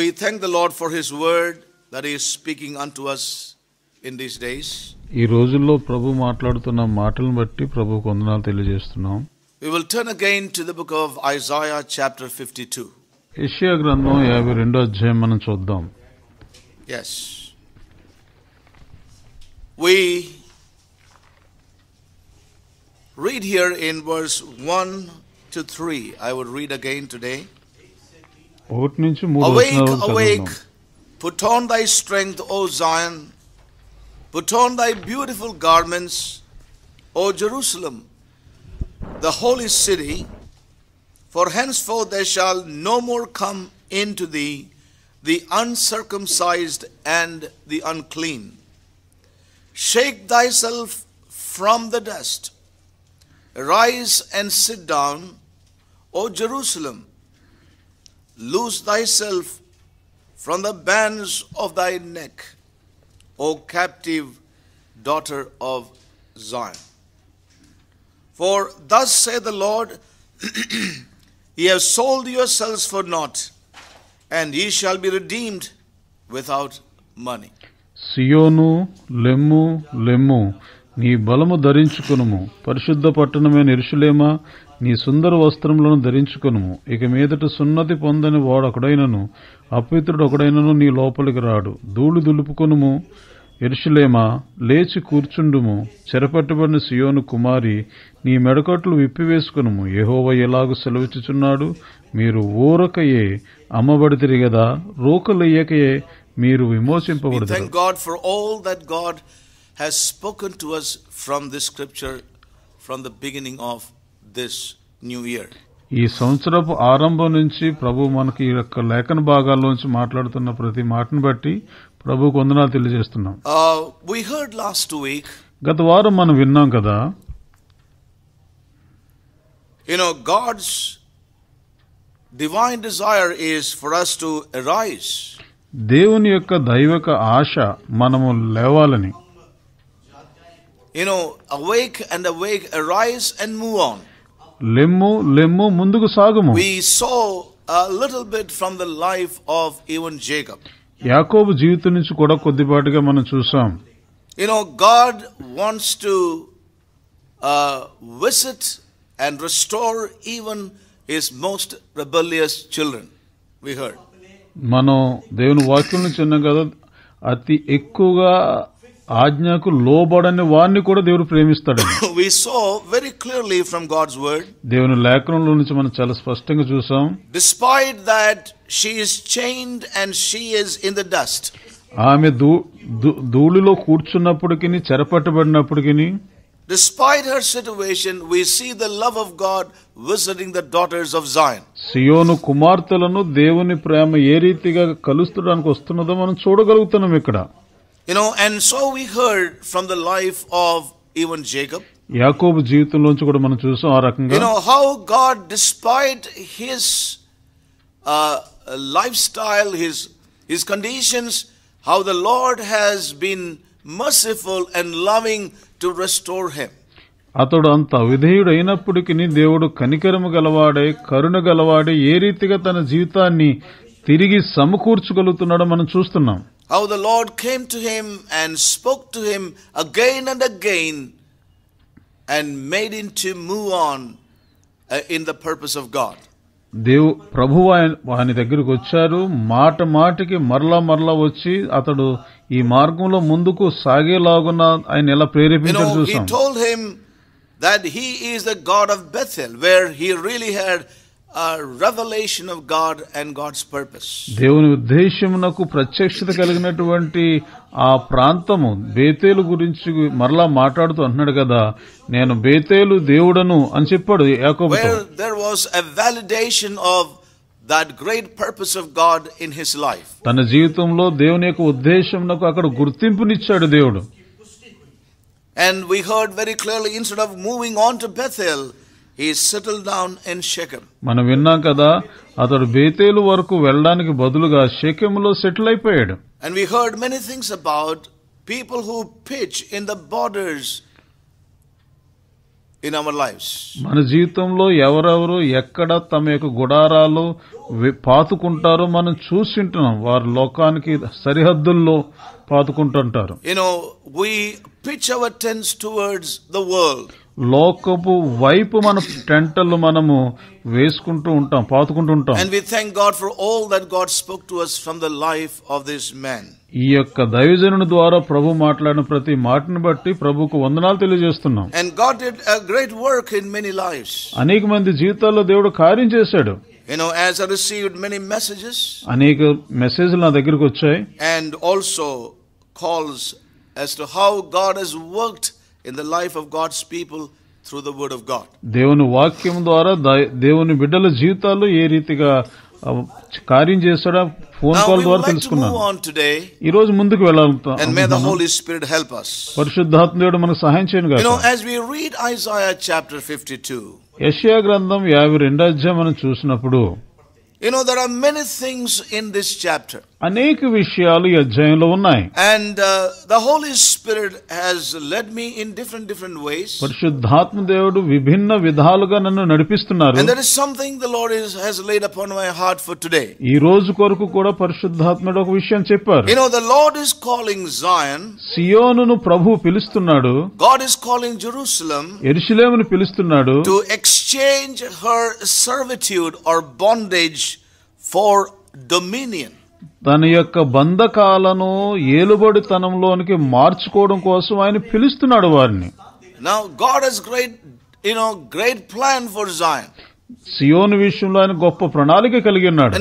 We thank the Lord for His word that He is speaking unto us in these days. ఈ రోజుల్లో ప్రభు మాట్లాడుతున్న మాటలను బట్టి ప్రభుకు వందనాలు తెలియజేస్తున్నాం We will turn again to the book of Isaiah, chapter 52. యెషయా గ్రంథం యాభై రెండో అధ్యాయం మనం చూద్దాం Yes. We read here in verse 1 to 3. I will read again today. ఒకటి నుంచి మూడు Awake, వచనాలు awake, చదువుదాం. put on thy strength, O Zion. Put on thy beautiful garments, O Jerusalem, the holy city. For henceforth there shall no more come into thee the uncircumcised and the unclean. Shake thyself from the dust. Arise and sit down, O Jerusalem. Loose thyself from the bands of thy neck, O captive daughter of Zion. For thus saith the Lord, Ye have sold yourselves for naught, and ye shall be redeemed without money. సియోను లెమ్ము లెమ్ము నీ బలము ధరించుకొనుము పరిశుద్ధ పట్టణమైన ఇరుషులేమా నీ సుందర వస్త్రములను ధరించుకును ఇక మీదట సున్నతి పొందని వాడొకడైనను అపవిత్రుడు ఒకడైనను నీ లోపలికి రాడు. ధూళి దులుపుకొనుము. ఎరుషులేమా లేచి కూర్చుండుము. చెరపట్టబడిన సియోను కుమారి నీ మెడకట్లు విప్పివేసుకునుము. యెహోవా ఎలాగు సెలవిచ్చుచున్నాడు? మీరు ఊరకయే అమ్మబడితిరి గదా రోకలయ్యకయే మీరు We విమోచింపబడతారు thank God for all that God has spoken to us from this scripture from the beginning of this new year ఈ సంవత్సరపు ఆరంభం నుంచి ప్రభు మనకి ఈ యొక్క లేఖన భాగాల్లోంచి మాట్లాడుతున్న ప్రతి మాటను బట్టి ప్రభు కొందనాలు తెలియజేస్తున్నాం. We heard last two week గత వారం మనం విన్నాం కదా you know God's divine desire is for us to rise దేవుని యొక్క దైవక ఆశ మనము లేవాలని. You know awake and awake rise and move on లెమ్ము లెమ్ము ముందుకు సాగుము. We so a little bit from the life of even jacob. యాకోబ జీవితం నుంచి కూడా కొద్దిపాటిగా మనం చూసాం. You know God wants to visit and restore even his most rebellious children we heard మనం దేవుని వాక్యం నుంచి విన్నాం కదా అతి ఎక్కువగా ఆజ్ఞకు లోబడని వారిని కూడా దేవుడు ప్రేమిస్తాడు we saw very clearly from God's word దేవుని లేఖనంలో నుంచి మనం చాలా స్పష్టంగా చూసాం. Despite that she is chained and she is in the dust ఆమె ధూళిలో కూర్చున్నప్పటికీ చెరపట్టబడినప్పటికీ despite her situation we see the love of God visiting the daughters of Zion సియోను కుమార్తెలను దేవుని ప్రేమ ఏ రీతిగా కలుస్తుడానికి వస్తున్నదో మనం చూడగలుగుతున్నాం ఇక్కడ. You know, and so we heard from the life of even Jacob, యాకోబు జీవితంలోంచి కూడా మనం చూసాం ఆ రకంగా you know, how God, despite his uh, lifestyle, his, his conditions, how the Lord has been merciful and loving to restore him. అతడు అంత విధేయుడు అయినప్పటికీ దేవుడు కనికరము గలవాడే కరుణ గలవాడే ఏ రీతిగా తన జీవితాన్ని తిరిగి సమకూర్చగలుగుతున్నాడో మనం చూస్తున్నాం How the Lord came to him and spoke to him again and again and made him to move on uh, in the purpose of God. దేవు ప్రభు ఆయన ఆయన దగ్గరికి వచ్చారు మాట మాటికి మరలా మరలా వచ్చి అతడు ఈ మార్గంలో ముందుకు సాగేలాగున ఆయన ఎలా You ప్రేరేపించారు know, he చూసాం told him that he is the God of Bethel, where he really had a revelation of God and God's purpose. దేవుని ఉద్దేశమునకు ప్రత్యక్షత కలిగినటువంటి ఆ ప్రాంతము బేతేలు గురించి మరలా మాట్లాడుతూ అంటున్నాడు కదా నేను బేతేలు దేవుడను అని చెప్పాడు యాకోబుతో Where there was a validation of that great purpose of God in his life. తన జీవితంలో దేవుని యొక్క ఉద్దేశమునకు అక్కడ గుర్తింపునిచ్చాడు దేవుడు And we heard very clearly instead of moving on to Bethel, మనం విన్నాం కదా అతడు బేతేలు వరకు వెళ్ళడానికి బదులుగా షేకెములో సెటిల్ అయిపోయాడు And we heard many things about people who pitch in the borders in our lives. మన జీవితంలో ఎవరెవరు ఎక్కడ తమ యొక్క గుడారాలు వి- పాతుకుంటారో మనం చూసింటున్నాం వారు లోకానికి సరిహద్దుల్లో పాతుకుంటుంటారు You know, we pitch our tents towards the world. లోకపు వైపు మన టెంటలు మనము వేసుకుంటూ ఉంటాం పాతుకుంటూ ఉంటాం And we thank God for all that God spoke to us from the life of this man. ఈ యొక్క దైవజనుని ద్వారా ప్రభు మాట్లాడిన ప్రతి మాటను బట్టి ప్రభుకు వందనాలు తెలియజేస్తున్నాం And God did a great work in many lives. అనేక మంది జీవితాల్లో దేవుడు కార్యం చేశాడు You know, as I received many messages అనేక మెసేజ్లు నా దగ్గరికి వచ్చాయి and also calls as to how God has worked in the life of God's people through the Word of God. దేవుని వాక్యం ద్వారా ద- దేవుని బిడ్డల జీవితాల్లో ఏ రీతిగా ఆ, కార్యం చేశాడో ఫోన్ Now కాల్ we ద్వారా would like to తెలుసుకున్నాను move on today ఈ రోజు ముందుకు వెళ్ళాలి and may the Holy Spirit help us. పరిశుద్ధాత్మ దేవుడు మనకు సహాయం చేయను You know, గాక as we read Isaiah chapter 52, యెషయా గ్రంథం యాభై రెండో అధ్యాయం మనం చూసినప్పుడు you know, there are many things in this chapter. అనేక విషయాలు ఈ అధ్యాయంలో ఉన్నాయి And uh, the Holy Spirit has led me in different, different ways. పరిశుద్ధాత్మ దేవుడు విభిన్న విధాలుగా నన్ను నడిపిస్తున్నారు And there is something the Lord is, has laid upon my heart for today. ఈ రోజు కొరకు కూడా పరిశుద్ధాత్ముడు ఒక విషయం చెప్పారు You know, the Lord is calling Zion, సియోనును ప్రభు పిలుస్తున్నాడు God is calling Jerusalem ఎరుషులేమును పిలుస్తున్నాడు to exchange her servitude or bondage for dominion. తన యొక్క బంధకాలను ఏలుబడితనంలోనికి మార్చుకోవడం కోసం ఆయన పిలుస్తున్నాడు వారిని. సియోన్ విషయంలో ఆయన గొప్ప ప్రణాళిక కలిగి ఉన్నాడు.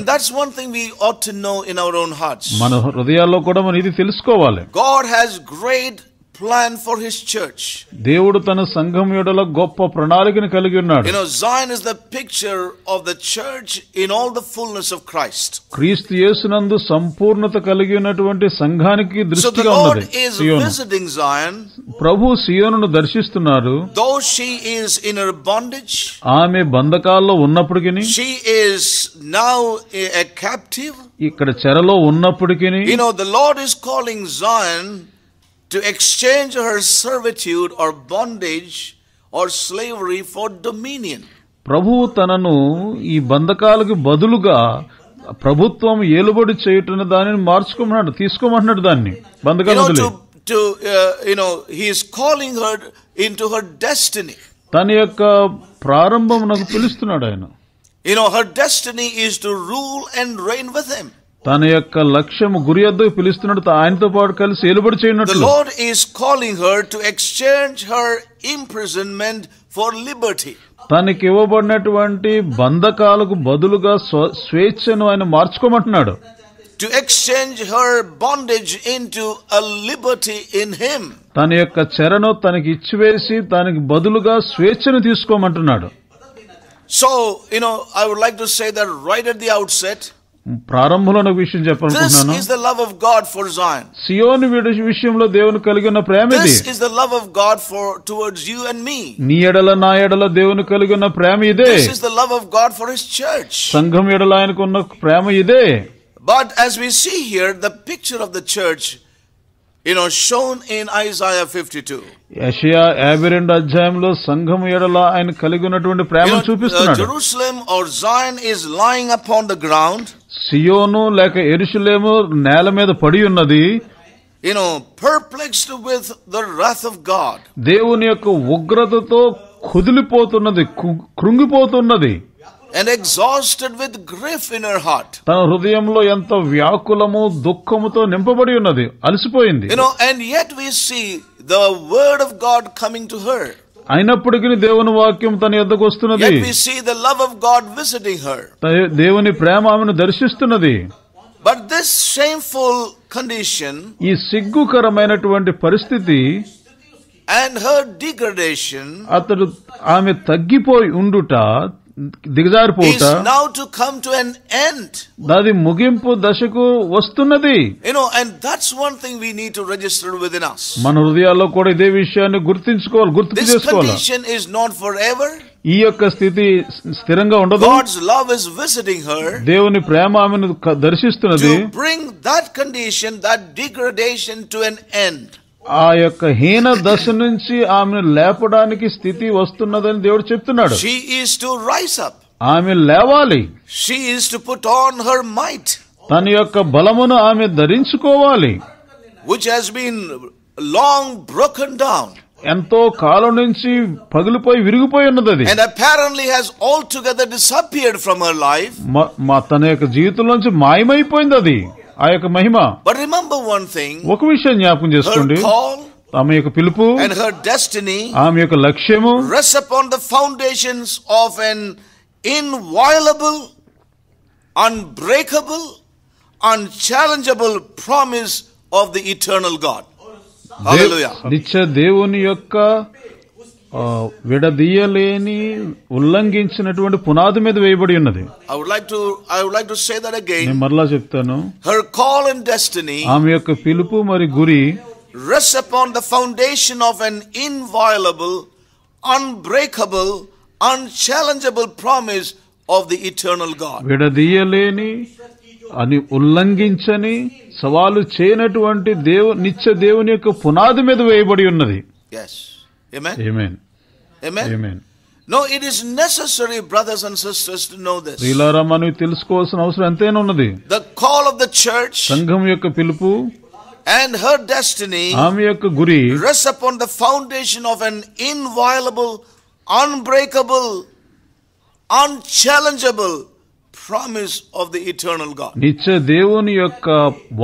మన హృదయాల్లో కూడా మనం ఇది తెలుసుకోవాలి. God has great plan for his church. దేవుడు తన సంఘం యొడల గొప్ప ప్రణాళికను కలిగి ఉన్నాడు You know, Zion is the picture of the church in all the fullness of Christ. క్రీస్తు యేసునందు సంపూర్ణత కలిగి ఉన్నటువంటి సంఘానికి So the దృష్టిగా Lord ఉన్నది is Zion visiting Zion, Prabhu సియోనును దర్శిస్తున్నారు though she is in her bondage, ఆమె బంధకాల్లో ఉన్నప్పటికీ she is now a, a captive. ఇక్కడ చెరలో ఉన్నప్పటికీ You know, the Lord is calling Zion to exchange her servitude or bondage or slavery for dominion. ప్రభువు తనను ఈ బంధకాలకు బదులుగా ప్రభుత్వం ఏలుబడి చేయుటని దానిని మార్చుకోమన్నాడు తీసుకోమంటున్నాడు దాన్ని You బంధకాల know, వదిలి to, to uh, you know, He is calling her into her destiny. తన యొక్క ప్రారంభం నాకు పిలుస్తున్నాడు ఆయన You know, her destiny is to rule and reign with Him. తన యొక్క లక్ష్యం గురి వద్దకు పిలుస్తున్నాడు ఆయనతో పాటు కలిసి ఏలుబడి The చేయనట్లు Lord is calling her to exchange her imprisonment for liberty. తనకి ఇవ్వబడినటువంటి బంధకాలకు బదులుగా స్వ- స్వేచ్ఛను ఆయన మార్చుకోమంటున్నాడు To exchange her bondage into a liberty in Him. తన యొక్క చెరను తనకి ఇచ్చివేసి దానికి బదులుగా స్వేచ్ఛను తీసుకోమంటున్నాడు So, you know, I would like to say that right at the outset, ప్రారంభంలో ఒక విషయం చెప్పాలనుకుంటున్నాను is the love of God for Zion. Seoni విషయంలో దేవుని కలిగి ఉన్న ప్రేమ ఇది is the love of God for towards you and me. నీ ఎడల నా ఎడల దేవుని కలిగి ఉన్న ప్రేమ ఇదే This is the love of God for His church. సంఘం ఎడల ఆయనకు ఉన్న ప్రేమ ఇదే But as we see here, the picture of the church, you know, shown in Isaiah 52. యషయా యాభై రెండు అధ్యాయంలో సంఘం ఎడల ఆయన కలిగి ఉన్నటువంటి ప్రేమను uh, చూపిస్తున్నాడు Jerusalem or Zion is lying upon the ground, సియోను లేక ఎరుషులేము నేల మీద పడి ఉన్నది wrath of God. దేవుని యొక్క ఉగ్రతతో కుదిలిపోతున్నది కృంగిపోతున్నది and exhausted with grief in her heart. తన హృదయంలో ఎంత వ్యాకులము దుఃఖముతో నింపబడి ఉన్నది అలసిపోయింది know, and yet we see the word of God coming to her. అయినప్పటికీ దేవుని వాక్యం తన యొద్దకు వస్తున్నది Yet we see the love of God visiting her. దే- దేవుని ప్రేమ ఆమెను దర్శిస్తున్నది But this shameful condition ఈ సిగ్గుకరమైనటువంటి పరిస్థితి and her degradation అతడు ఆమె తగ్గిపోయి ఉండుట is now to come to an end. అది ముగింపు దశకు వస్తున్నది You know, and that's one thing we need to register within us. మన హృదయాల్లో కూడా ఇదే విషయాన్ని గుర్తించుకోవాలి గుర్తు చేసుకోవాలి condition is not forever. ఈ యొక్క స్థితి స్థిరంగా ఉండదు God's love is visiting her దేవుని ప్రేమ ఆమెను దర్శిస్తున్నది to bring that condition, that degradation to an end. ఆ యొక్క హీన దశ నుంచి ఆమెను లేపడానికి స్థితి వస్తున్నదని దేవుడు చెప్తున్నాడు. ఆమె లేవాలి. పుట్ ఆన్ హర్ మైట్ తన యొక్క బలమును ఆమె ధరించుకోవాలి. Which has been long broken down ఎంతో కాలం నుంచి పగిలిపోయి విరిగిపోయి ఉన్నది ఫ్రమ్ హర్ లైఫ్ మా తన యొక్క జీవితంలో మాయమైపోయింది అది ఆ యొక్క మహిమ. ఒక విషయం జ్ఞాపకం చేసుకోండి. ఆమె యొక్క పిలుపు ఆమె యొక్క లక్ష్యము rest upon the foundation of an inviolable unbreakable unchallengeable promise of the eternal God నిత్య దేవుని యొక్క విడదీయలేని ఉల్లంఘించినటువంటి పునాది మీద వేయబడి ఉన్నది I would like to I would like to say that నేను again. మరలా చెప్తాను Her call and destiny ఆమె యొక్క పిలుపు మరి గురి rests upon the foundation of an inviolable, unbreakable, unchallengeable promise of the eternal God. విడదీయలేని అని ఉల్లంఘించని సవాలు చేయనటువంటి దేవు నిత్య దేవుని యొక్క పునాది మీద వేయబడి ఉన్నది Yes. Amen. Amen Amen. Amen No, it is necessary, brothers and sisters, to know this. ప్రియులారా మనం తెలుసుకోవాల్సిన అవసరం ఎంతైనా ఉన్నది The call of the church సంఘం యొక్క పిలుపు and her destiny ఆమె యొక్క గురి rests upon the foundation of an inviolable, unbreakable, unchallengeable promise of the eternal God. నిత్య దేవుని యొక్క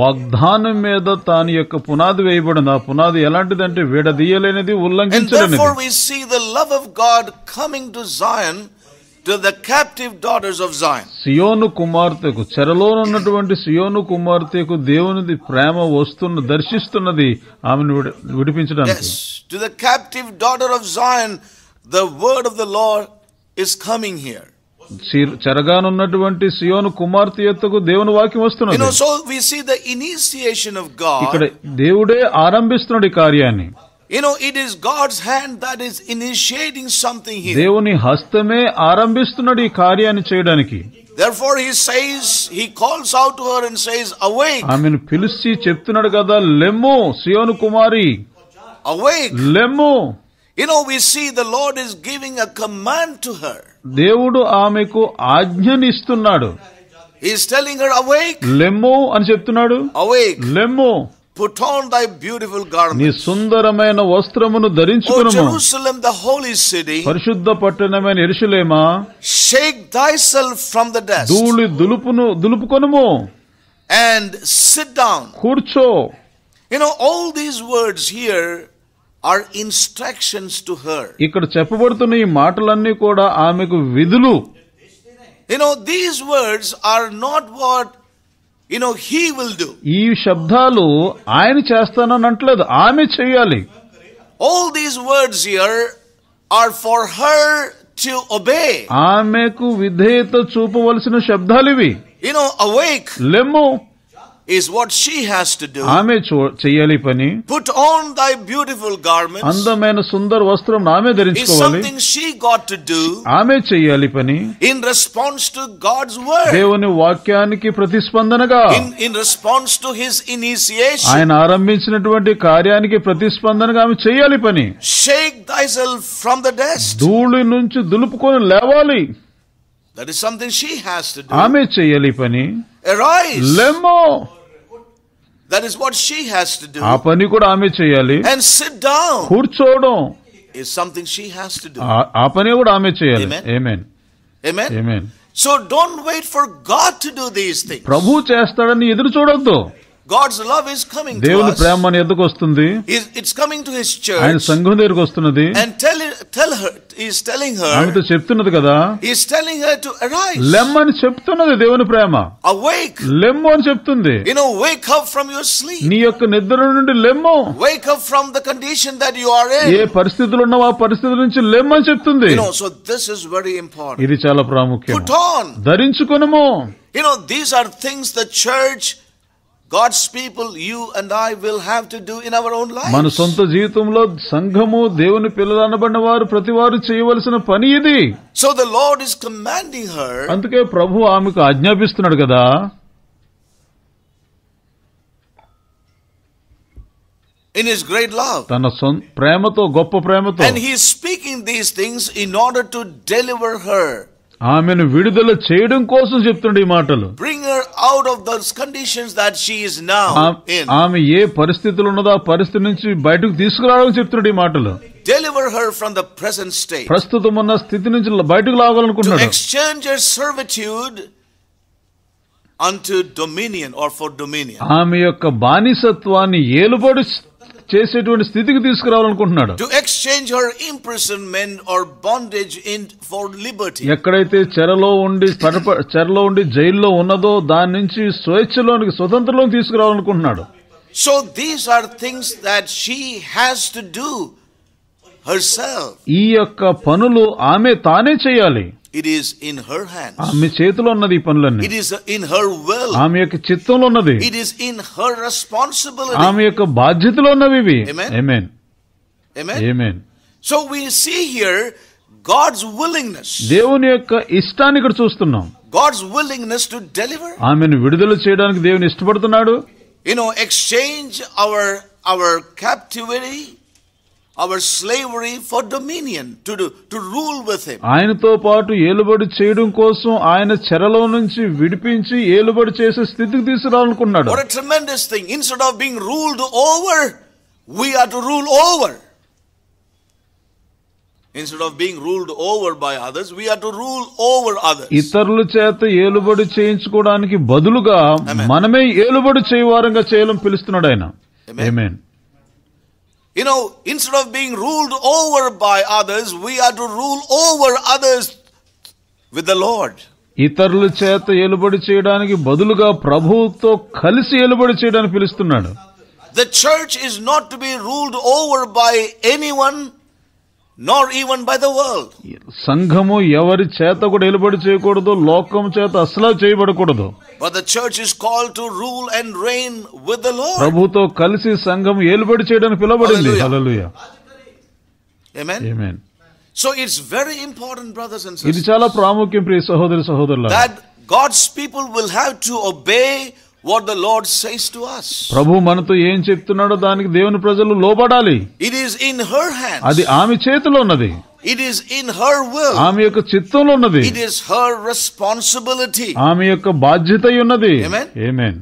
వాగ్దానం మీద తాని యొక్క పునాది వేయబడింది ఆ పునాది ఎలాంటిదంటే విడదీయలేనిది And ఉల్లంఘించలేనిది therefore, we see the love of God coming to Zion to the captive daughters of Zion. సియోను కుమార్తెకు చెరలోనున్నటువంటి సియోను కుమార్తెకు దేవునిది ప్రేమ వస్తున్న దర్శిస్తున్నది ఆమెను విడి- విడిపించడానికి Yes, to the captive daughter of Zion, the word of the Lord is coming here. చెరగానున్నటువంటి సియోను కుమార్తె ఎత్తుకు దేవుని వాక్యం వస్తున్నది ఇక్కడ. దేవుడే ఆరంభిస్తున్నాడు ఈ కార్యాన్ని You know, it is God's hand that is initiating something here. దేవుని హస్తమే ఆరంభిస్తున్నాడు ఈ కార్యాన్ని చేయడానికి Therefore, he says, he calls out to her and says, Awake, ఆమెను పిలిచి చెప్తున్నాడు కదా లెమ్ము సియోను కుమారి awake. లెమ్ము You know, we see the Lord is giving a command to her. దేవుడు ఆమెకు ఆజ్ఞనిస్తున్నాడు He is telling her, Awake, లెమ్ము అని చెప్తున్నాడు awake, లెమ్ము put on thy beautiful నీ garment. సుందరమైన వస్త్రమును O ధరించుకును Jerusalem, the holy city, పరిశుద్ధ పట్టణమైన ఎరుషులేమా shake thyself from the dust ధూళి దులుపును దులుపుకొనుము and sit down. కూర్చో You know, all these words here are instructions to her. ఇక్కడ చెప్పబడుతున్న ఈ మాటలన్నీ కూడా ఆమెకు విధులు You know, these words are not what, you know, he will do. ఈ శబ్దాలు ఆయన చేస్తానని అంటలేదు ఆమె చెయ్యాలి All these words here are for her to obey. ఆమెకు విధేయత చూపవలసిన శబ్దాలు ఇవి You know, awake లెమ్ము is what she has to do. ఆమె చూ- చెయ్యాలి ఈ పని Put on thy beautiful garments అందమైన సుందర వస్త్రం ఆమె is ధరించుకోవాలి something she got to do ఆమె చెయ్యాలి పని in response to God's word. దేవుని వాక్యానికి ప్రతిస్పందనగా In, in response to his initiation. ఆయన ఆరంభించినటువంటి కార్యానికి ప్రతిస్పందనగా ఆమె చెయ్యాలి పని Shake thyself from the dust. ధూళి నుంచి దులుపుకొని లేవాలి That is something she has to do. ఆమె చెయ్యాలి పని Arise. లెమ్మో That is what she has to do. ఆ పని కూడా ఆమె చెయ్యాలి And sit down కూర్చోవడం is something she has to do. ఆ- ఆ పని కూడా ఆమె చేయాలి Amen. Amen Amen. Amen So don't wait for God to do these things. ప్రభు చేస్తాడని ఎదురు చూడొద్దు God's love is coming to దేవుని us. ప్రేమ మన ఎద్దుకు వస్తుంది He's- It's coming to His ఆయన church. సంఘం దగ్గరకు వస్తున్నది And tell, her- tell her, He's telling her, ఆమెతో చెప్తున్నది కదా He's telling her to arise. లెమ్మని చెప్తున్నది దేవుని ప్రేమ Awake. లెమ్ము అని చెప్తుంది You know, wake up from your sleep. నీ యొక్క నిద్ర నుండి లెమ్ము Wake up from the condition that you are A in. పరిస్థితులు ఉన్నావో ఆ పరిస్థితుల నుంచి లెమ్మని చెప్తుంది You know, so this is very important. ఇది చాలా ప్రాముఖ్యం Put on. ధరించుకొనము You know, these are things the church, God's people, you and I will have to do in our own మన lives. సొంత జీవితంలో సంఘము దేవుని పిల్లలు అనబడిన వారు ప్రతి వారు చేయవలసిన పని ఇది So the Lord is commanding her అందుకే ప్రభు ఆమెకు ఆజ్ఞాపిస్తున్నాడు కదా in his great love. తన సొం ప్రేమతో గొప్ప ప్రేమతో And he is speaking these things in order to deliver her, ఆమెను విడుదల చేయడం కోసం చెప్తుండే ఈ మాటలు bring her out of those conditions that she is now in, ఆమె ఏ పరిస్థితులు ఉన్నదో ఆ పరిస్థితి నుంచి బయటకు తీసుకురావడం చెప్తున్నాడు ఈ మాటలు deliver her from the present state, ప్రస్తుతం ఉన్న స్థితి నుంచి బయటకు to లాగాలనుకుంటున్నాడు exchange her servitude unto dominion or for dominion, ఆమె యొక్క బానిసత్వాన్ని ఏలుబడి చేసేటువంటి స్థితికి తీసుకురావాలనుకుంటున్నాడు to exchange her imprisonment or bondage in for liberty. ఎక్కడైతే చెరలో ఉండి చెరలో ఉండి జైల్లో ఉన్నదో దాని నుంచి స్వేచ్ఛలోనికి స్వతంత్రంలోకి తీసుకురావాలనుకుంటున్నాడు So these are things that she has to do herself. ఈ యొక్క పనులు ఆమె తానే చేయాలి it is in her hand ఆమె చేతిలో ఉన్నది ఈ పనులన్నీ. It is in her will ఆమె యొక్క చిత్తంలో ఉన్నది. It is in her responsibility ఆమె యొక్క బాధ్యతలో ఉన్నవి ఇవి. ఆమేన్ ఆమేన్ so we see here God's willingness దేవుని యొక్క ఇష్టాన్ని ఇక్కడ చూస్తున్నాం. గాడ్స్ విల్లింగ్నెస్ టు డెలివర్ ఆమెను విడుదల చేయడానికి దేవుని ఇష్టపడుతున్నాడు. You know exchange our our captivity our slavery for dominion to do, to rule with him. ఆయనతో పాటు ఏలుబడి చేయడం కోసం ఆయన చెరలో నుంచి విడిపించి ఏలుబడి చేసే స్థితికి తీసుకురావాలనుకున్నాడు What a tremendous thing. Instead of being ruled over, we are to rule over. Instead of being ruled over by others, we are to rule over others. ఇతరుల చేత ఏలుబడి చేయించుకోవడానికి బదులుగా Amen. మనమే ఏలుబడి చేయవారంగా చేయాలని పిలుస్తున్నాడు ఆయన Amen. Amen. You know, instead of being ruled over by others, we are to rule over others with the Lord. ఇతరుల చేత ఏలుబడి చేయడానికి బదులుగా ప్రభువుతో కలిసి ఏలుబడి చేయడానికి పిలుస్తున్నాడు The church is not to be ruled over by anyone, nor even by the world. సంఘము ఎవరి చేత కూడా ఏలుబడి చేయకూడదు లోకం చేత అసలు చేయబడకూడదు But the church is called to rule and reign with the Lord. ప్రభుతో కలిసి సంఘం ఏలుబడి చేయడానికి పిలవబడింది Hallelujah. Hallelujah Amen. Amen So it's very important, brothers and ఇది sisters, చాలా ప్రాముఖ్యం ప్రియ సహోదరి సహోదరుల that God's people will have to obey what the Lord says to us. ప్రభు మనతో ఏం చెప్తున్నాడో దానికి దేవుని ప్రజలు లోబడాలి It is in her అది hands. ఆమె చేతిలో ఉన్నది It is in her will. ఆమె యొక్క చిత్తంలో ఉన్నది It is her responsibility. ఆమె యొక్క బాధ్యత ఉన్నది Amen. Amen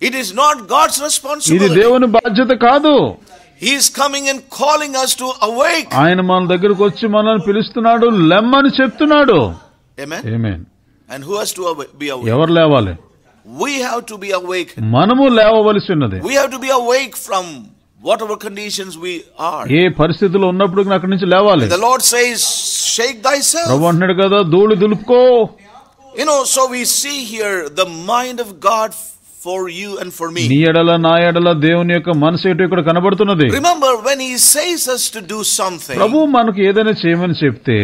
It is not God's ఇది. దేవుని బాధ్యత కాదు He is coming and calling us to awake. ఆయన మన దగ్గరకు వచ్చి మనల్ని పిలుస్తున్నాడు లెమ్మని చెప్తున్నాడు Amen. Amen And who has to awa- be awake? ఎవరు లేవాలి We have to be awake. మనము లేవవలసి ఉన్నది We have to be awake from whatever conditions we are. ఏ పరిస్థితిలో ఉన్నప్పుడు అక్కడి నుంచి లేవాలి The Lord says, shake thyself. ప్రభు అంటున్నాడు కదా ధూళి దులుపుకో You know, so we see here the mind of God for you and for నీ me. ఎడల నా ఎడల దేవుని యొక్క మనసు ఎటు ఇక్కడ కనబడుతున్నది Remember, when He says us to do something, ప్రభు మనకు ఏదైనా చేయమని చెప్తే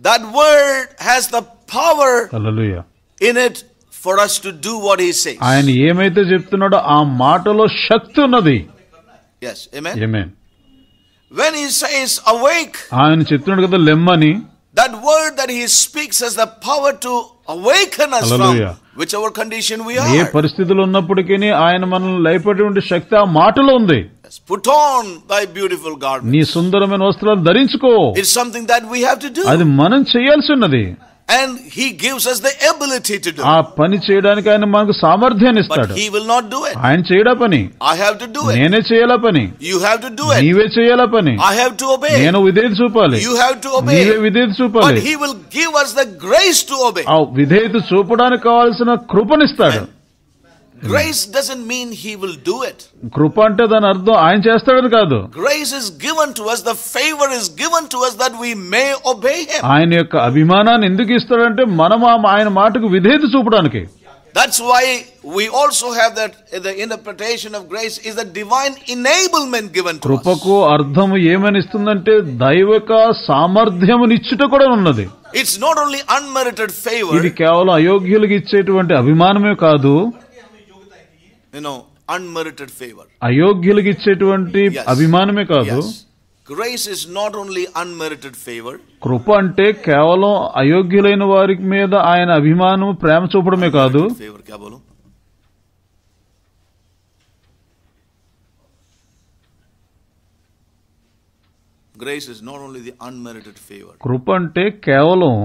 that word has the power hallelujah in it for us to do what He says. ఆయన ఏమైతే చెప్తున్నాడో ఆ మాటలో శక్తి ఉన్నది Yes, amen. Amen When He says awake, ఆయన చెప్తున్నాడు కదా లెమ్మని that word that He speaks has the power to awaken us Hallelujah. from whichever condition we A are. పరిస్థితులు ఉన్నప్పటికీ ఆయన మనల్ని లేపేటువంటి శక్తి ఆ మాటలో ఉంది Put on thy beautiful garment. నీ సుందరమైన వస్త్రాలు ధరించుకో It's something that we have to do. అది మనం చేయాల్సి ఉన్నది And He gives us the ability to do ఆ it. పని చేయడానికి ఆయన మనకు సామర్థ్యాన్ని But ఇస్తాడు He will not do it. ఆయన చేయడా పని I have to do it. నేనే చేయాలా పని You have to do it. నీవే చేయాలా పని I have to obey. నేను విధేయత చూపాలి You have to నీవే obey. విధేయత But చూపాలి He will give us the grace to obey. ఆ విధేయత చూపడానికి కావాల్సిన కృపనిస్తాడు Grace doesn't mean He will do it. కృప అంటే దాని అర్థం ఆయన చేస్తాడని కాదు Grace is given to us, the favor is given to us that we may obey Him. ఆయన యొక్క అభిమానాన్ని ఎందుకు ఇస్తాడంటే మనం ఆయన మాటకు విధేయత చూపడానికి That's why we also have that the interpretation of grace is the divine enablement given to us. కృపకు అర్థం ఏమని ఇస్తుందంటే దైవక సామర్థ్యమునిచ్చుట కూడా ఉన్నది It's not only unmerited favor, ఇది కేవలం అయోగ్యులకు ఇచ్చేటువంటి అభిమానమే కాదు నో అన్మెరిటెడ్ ఫేవర్ అయోగ్యులకు ఇచ్చేటువంటి అభిమానమే కాదు. Grace is not only unmerited favour కృప అంటే కేవలం అయోగ్యులైన వారి మీద ఆయన అభిమానం ప్రేమ చూపడమే కాదు. ఫేవర్ కేవలం. Grace is not only the unmerited favour కృప అంటే కేవలం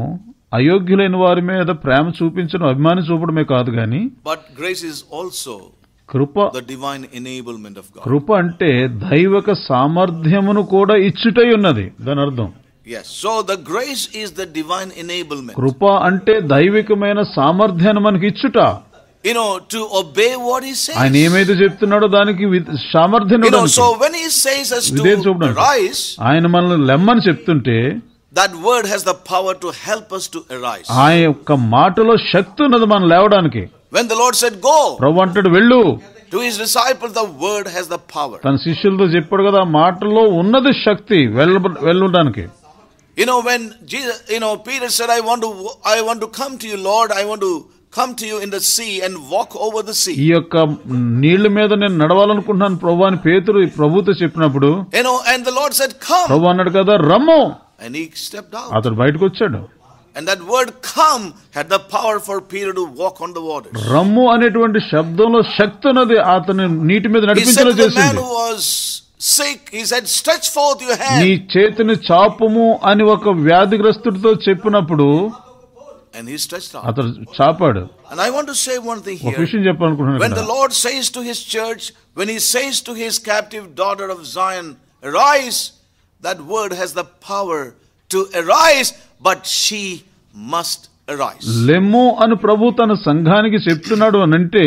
అయోగ్యులైన వారి మీద ప్రేమ చూపించడం అభిమానం చూపడమే కాదు కానీ. బట్ గ్రేస్ ఇస్ ఆల్సో కృప. కృప అంటే దైవక సామర్థ్యమును కూడా ఇచ్చుటై ఉన్నది దాని అర్థం Yes. So the grace is the divine enablement. కృప అంటే దైవికమైన సామర్థ్యాన్ని మనకి ఇచ్చుట You know, to obey what he says. ఆయన ఏమైతే చెప్తున్నాడో దానికి సామర్థ్యం You know, so when he says us to చూడండి. arise, ఆయన మనల్ని లెమ్మని చెప్తుంటే that word has the power to help us to arise. ఆయన యొక్క మాటలో శక్తి ఉన్నది మనం లేవడానికి When the Lord said, Go ప్రభు అంటాడు వెళ్ళు to his disciples, the word has the power. తన శిష్యులతో చెప్పాడు కదా ఆ మాటలో ఉన్నది శక్తి వెళ్ళ వెళ్ళడానికి You know, when Jesus, you know, Peter said, I want to, I want to come to you, Lord, I want to come to you in the sea and walk over the ఈ sea. యొక్క నీళ్ల మీద నేను నడవాలనుకుంటున్నాను ప్రభు అని పేతురు ఈ ప్రభుతో చెప్పినప్పుడు You know, and the Lord said, Come. ప్రభు అన్నాడు కదా రమ్ము And he stepped out. అతడు బయటకు వచ్చాడు And that word come had the power for Peter to walk on the waters. రమ్ము అనేటువంటి శబ్దంలో శక్తి ఉన్నది అతను నీటి మీద man చేసింది who was sick, he said, Stretch forth your నీ. చేతిని చాపము అని ఒక వ్యాధిగ్రస్తుడితో చెప్పినప్పుడు And he stretched out. అతడు చాపాడు And I want to say one thing here. విషయం చెప్పాలనుకుంటున్నాను When the Lord says to his church, when he says to his captive daughter of Zion, arise, that word has the power to arise, but she must rise లెమ్ము అని ప్రభు తన సంఘానికి చెప్తున్నాడు అని అంటే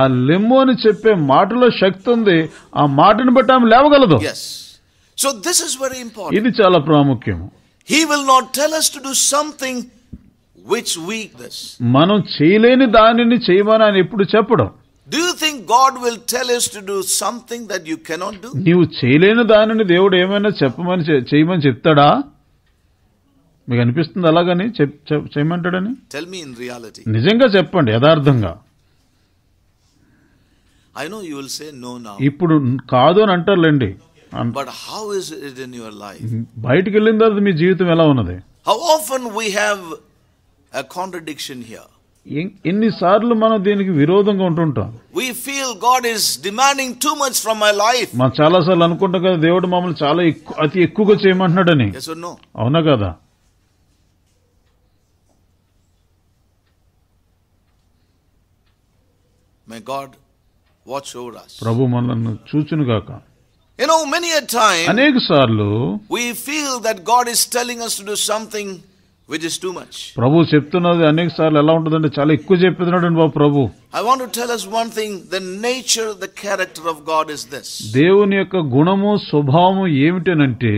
ఆ లెమ్ అని చెప్పే మాటలో శక్తి ఉంది. ఆ మాటను బట్టి ఆమె లేవగలదు. So this is very important ఇది చాలా ప్రాముఖ్యం he will not tell us to do something which weak this మనం చేయలేని దానిని చేయమని ఆయన ఎప్పుడు చెప్పడం. Do you think God will tell us to do something that you cannot do నీవు చేయలేని దానిని దేవుడు ఏమైనా చెప్పమని చేయమని చెప్తాడా? మీకు అనిపిస్తుంది అలాగని చేయమంటాడని Tell me in reality. నిజంగా చెప్పండి యథార్థంగా I know you will say no now. ఇప్పుడు కాదు అని అంటారులేండి But how is it in your life? బయటికి వెళ్ళిన తర్వాత మీ జీవితం ఎలా ఉన్నది often we have a contradiction here? ఎన్- ఎన్నిసార్లు మనం దీనికి విరోధంగా ఉంటుంటాం We feel God is demanding too much from my life. మనం చాలాసార్లు అనుకుంటాం కదా దేవుడు మమ్మల్ని చాలా ఎక్కువ అతి ఎక్కువగా చేయమంటున్నాడని? అవునా కదా may God watch over us. ప్రభు మనల్ని చూచును గాక you know many a time అనేక సార్లు we feel that God is telling us to do something which is too much ప్రభు చెప్తున్నది అనేక సార్లు ఎలా ఉంటుందంటే చాలా ఎక్కువ చెప్తున్నాడు అండి బాబు ప్రభు. I want to tell us one thing the nature the character of God is this దేవుని యొక్క గుణము స్వభావము ఏమిటంటే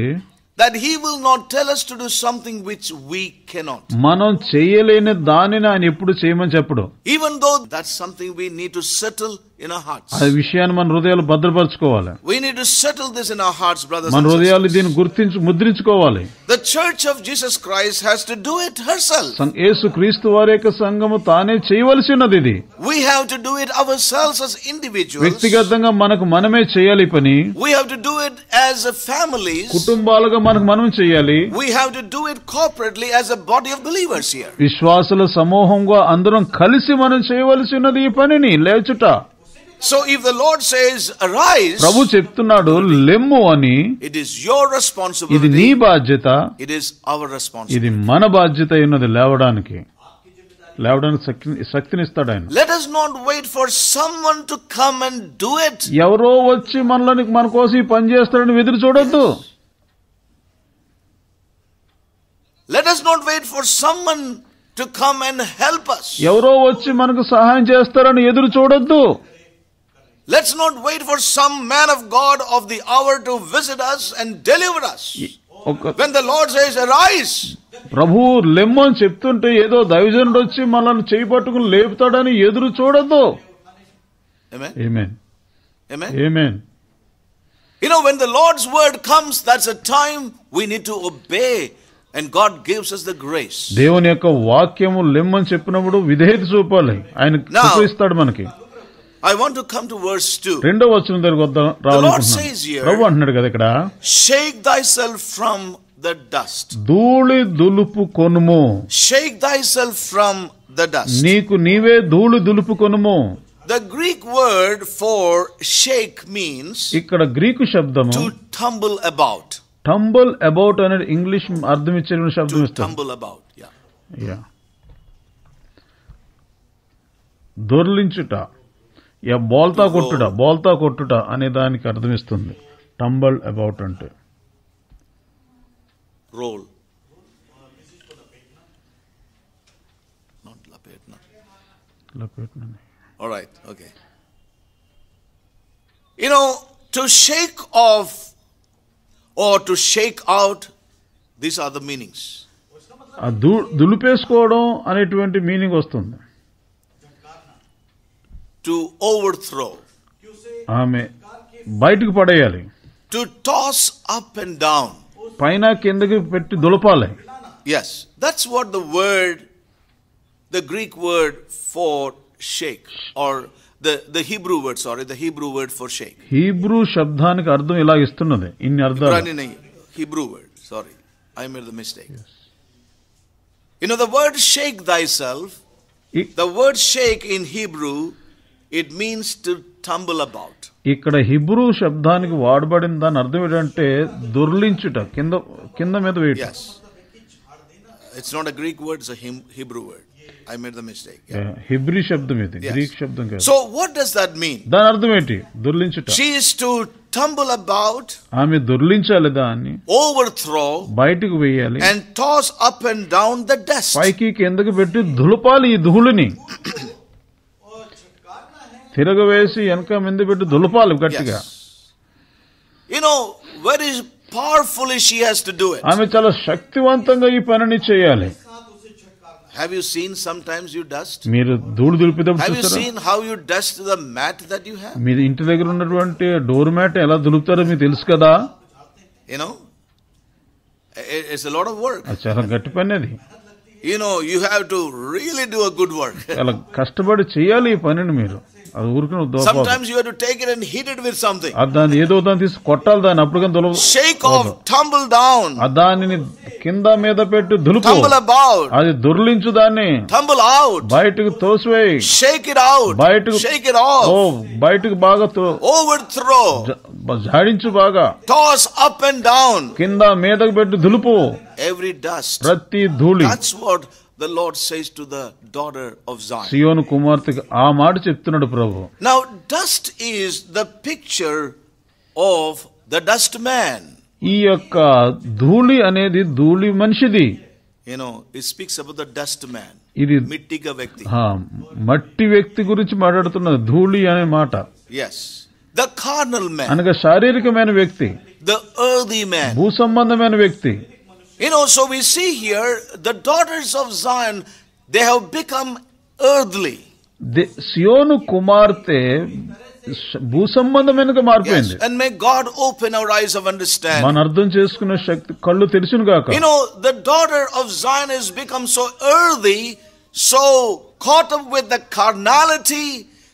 that He will not tell us to do something which we cannot. మనం చేయలేని దానిని ఆయన ఎప్పుడు చేయమని చెప్పడు Even though that's something we need to settle in our hearts. ఆ విషయాన్ని మన హృదయాలు భద్రపరచుకోవాలి We need to settle this in our hearts, brothers మన and హృదయాలు sisters. దీన్ని గుర్తించి ముద్రించుకోవాలి The church of Jesus Christ has to do it herself. సం- యేసు క్రీస్తు వారి యొక్క సంఘము తానే చేయవలసి ఉన్నది ఇది We have to do it ourselves as individuals. వ్యక్తిగతంగా మనకు మనమే చేయాలి ఈ పని We have to do it as a families. కుటుంబాలుగా మనకు మనం చేయాలి We have to do it corporately as a body of believers here. విశ్వాసుల సమూహంగా అందరం కలిసి మనం చేయవలసి ఉన్నది ఈ పనిని లేచుట So if the Lord says, arise, ప్రభు చెప్తున్నాడు లెమ్ము అని it is your ఇది నీ responsibility. బాధ్యత It is our responsibility. ఇది మన బాధ్యత అయి ఉన్నది లేవడానికి లేవడానికి శక్తి శక్తినిస్తాడు ఆయన Let us not wait for someone to come and do it. ఎవరో వచ్చి మనలోని మన కోసం ఈ పని చేస్తాడని ఎదురు చూడొద్దు Let us not wait for someone to come and help us. ఎవరో వచ్చి మనకు సహాయం చేస్తారని ఎదురు చూడొద్దు Let's not wait for some man of God of the hour to visit us and deliver us. ఒక When the Lord says, arise, ప్రభు లెమ్ము అని చెప్తుంటే ఏదో దైవజనుడు వచ్చి మనల్ని చేయి పట్టుకుని లేపుతాడని ఎదురు చూడొద్దు You know, when the Lord's word comes, that's a time we need to obey, and God gives us the grace. దేవుని యొక్క వాక్యము లెమ్మని చెప్పినప్పుడు విధేయత చూపాలి ఆయన ఇస్తాడు మనకి I want to come to verse 2. రెండో వచ్చిన దగ్గరకు వద్దాం says రావాలనుకుంటున్నాను here- ప్రభు అంటున్నాడు కదా ఇక్కడ Shake thyself from the dust. ధూళి దులుపు కొనుము Shake thyself from the dust. నీకు నీవే ధూళి దులుపు కొనుము The Greek word for shake means ఇక్కడ గ్రీకు శబ్దము to tumble about. Tumble about అనేది ఇంగ్లీష్ అర్థం ఇచ్చే శబ్దం To ఇస్తుంది tumble about. Yeah. యా దొర్లించుట బోల్తా కొట్టుట బోల్తా కొట్టుట అనే దానికి అర్థం ఇస్తుంది టంబల్ అబౌట్ అంటే roll you know to shake off or to shake out these are the meanings దులుపేసుకోవడం అనేటువంటి మీనింగ్ వస్తుంది. To overthrow, ఆమె బయటకు పడేయాలి to toss up and down. పైన కిందకి పెట్టి దులపాలి Yes, that's what the word, the Greek word for shake, or the, the Hebrew word, sorry, the Hebrew word for shake. Hebrew శబ్దానికి అర్థం ఇలా ఇస్తున్నది ఇన్ని అర్థాలు Ibrani nahi, Hebrew word, sorry, I made the mistake. You know, the word shake thyself, I- the word it means to tumble about. ఇక్కడ Hebrew శబ్దానికి వాడబడిన దాని అర్థం ఏంటంటే దొర్లించుట కింద కింద మీద వేయటం Yes. It's not a Greek word, it's a Hem- Hebrew word. I made the mistake. yeah. హిబ్రీ శబ్దం ఇది. గ్రీక్ శబ్దం కాదు So, what does that mean? దాని అర్థం ఏంటి దొర్లించుట She is to tumble about, ఆమె దొర్లించాలి దాన్ని overthrow, బయటకు వేయాలి and toss up and down the dust. పైకి కిందకి పెట్టి దులపాలి ఈ ధూళిని తిరగవేసి వెనక మీద పెట్టి దులపాలి గట్టిగా. You know very powerfully she has to do it ఆమె చాలా శక్తివంతంగా ఈ పనిని చేయాలి. Have you seen some times you dust మీరు ధూళి దులిపేటప్పుడు చూస్తారు have you seen how you dust the mat that you have మీరు ఇంటి దగ్గర ఉన్నటువంటి డోర్ మ్యాట్ ఎలా దులుపుతారో మీకు తెలుసు కదా? You know it's a lot of work చాలా గట్టి పని అది. You know you have to really do a good work చాలా కష్టపడి చేయాలి ఈ పనిని మీరు. Sometimes you have to take it and hit it with something. Adani ఏదో దాని తీసి కొట్టాలి దాని అప్పుడు కానీ దులుపు షేక్ ఆఫ్ టంబుల్ డౌన్ అదానిని కింద మీద పెట్టి దులుపు. టంబుల్ అబౌట్ అది దొర్లించు దాన్ని. టంబుల్ అవుట్ బయటకు తోసివేయ్. షేక్ ఇట్ అవుట్ బయటకు షేక్ ఇట్ ఆఫ్ ఓ బయటకు బాగా తో ఓవర్ త్రో జాడించు బాగా. టాస్ అప్ అండ్ డౌన్ కింద మీదకు పెట్టు దులుపు. ఎవ్రీ డస్ట్ ప్రతి ధూళి. That's what the Lord says to the daughter of Zion. సియోను కుమార్తెకి ఆ మాట చెప్తున్నాడు ప్రభు Now, dust is the picture of the dust man. ఈ యొక్క ధూళి అనేది ధూళి మనిషిది You know, it speaks about the dust man. ఇది Mittiga Vekti. ఆ, మట్టి వ్యక్తి గురించి మాట్లాడుతున్నది ధూళి అనే మాట Yes. The carnal man. అనగా శారీరకమైన వ్యక్తి The earthy man. భూ సంబంధమైన వ్యక్తి You know, so we see here the daughters of Zion, they have become earthly. They- సియోను కుమార్తె శ- భూ సంబంధమైనగా Yes. మారిపోయింది And may God open our eyes of understanding. మన అర్థం చేసుకునే శక్తి కళ్ళు తెరిచిన గాక You know, the daughter of Zion has become so earthy, so caught up with the carnality,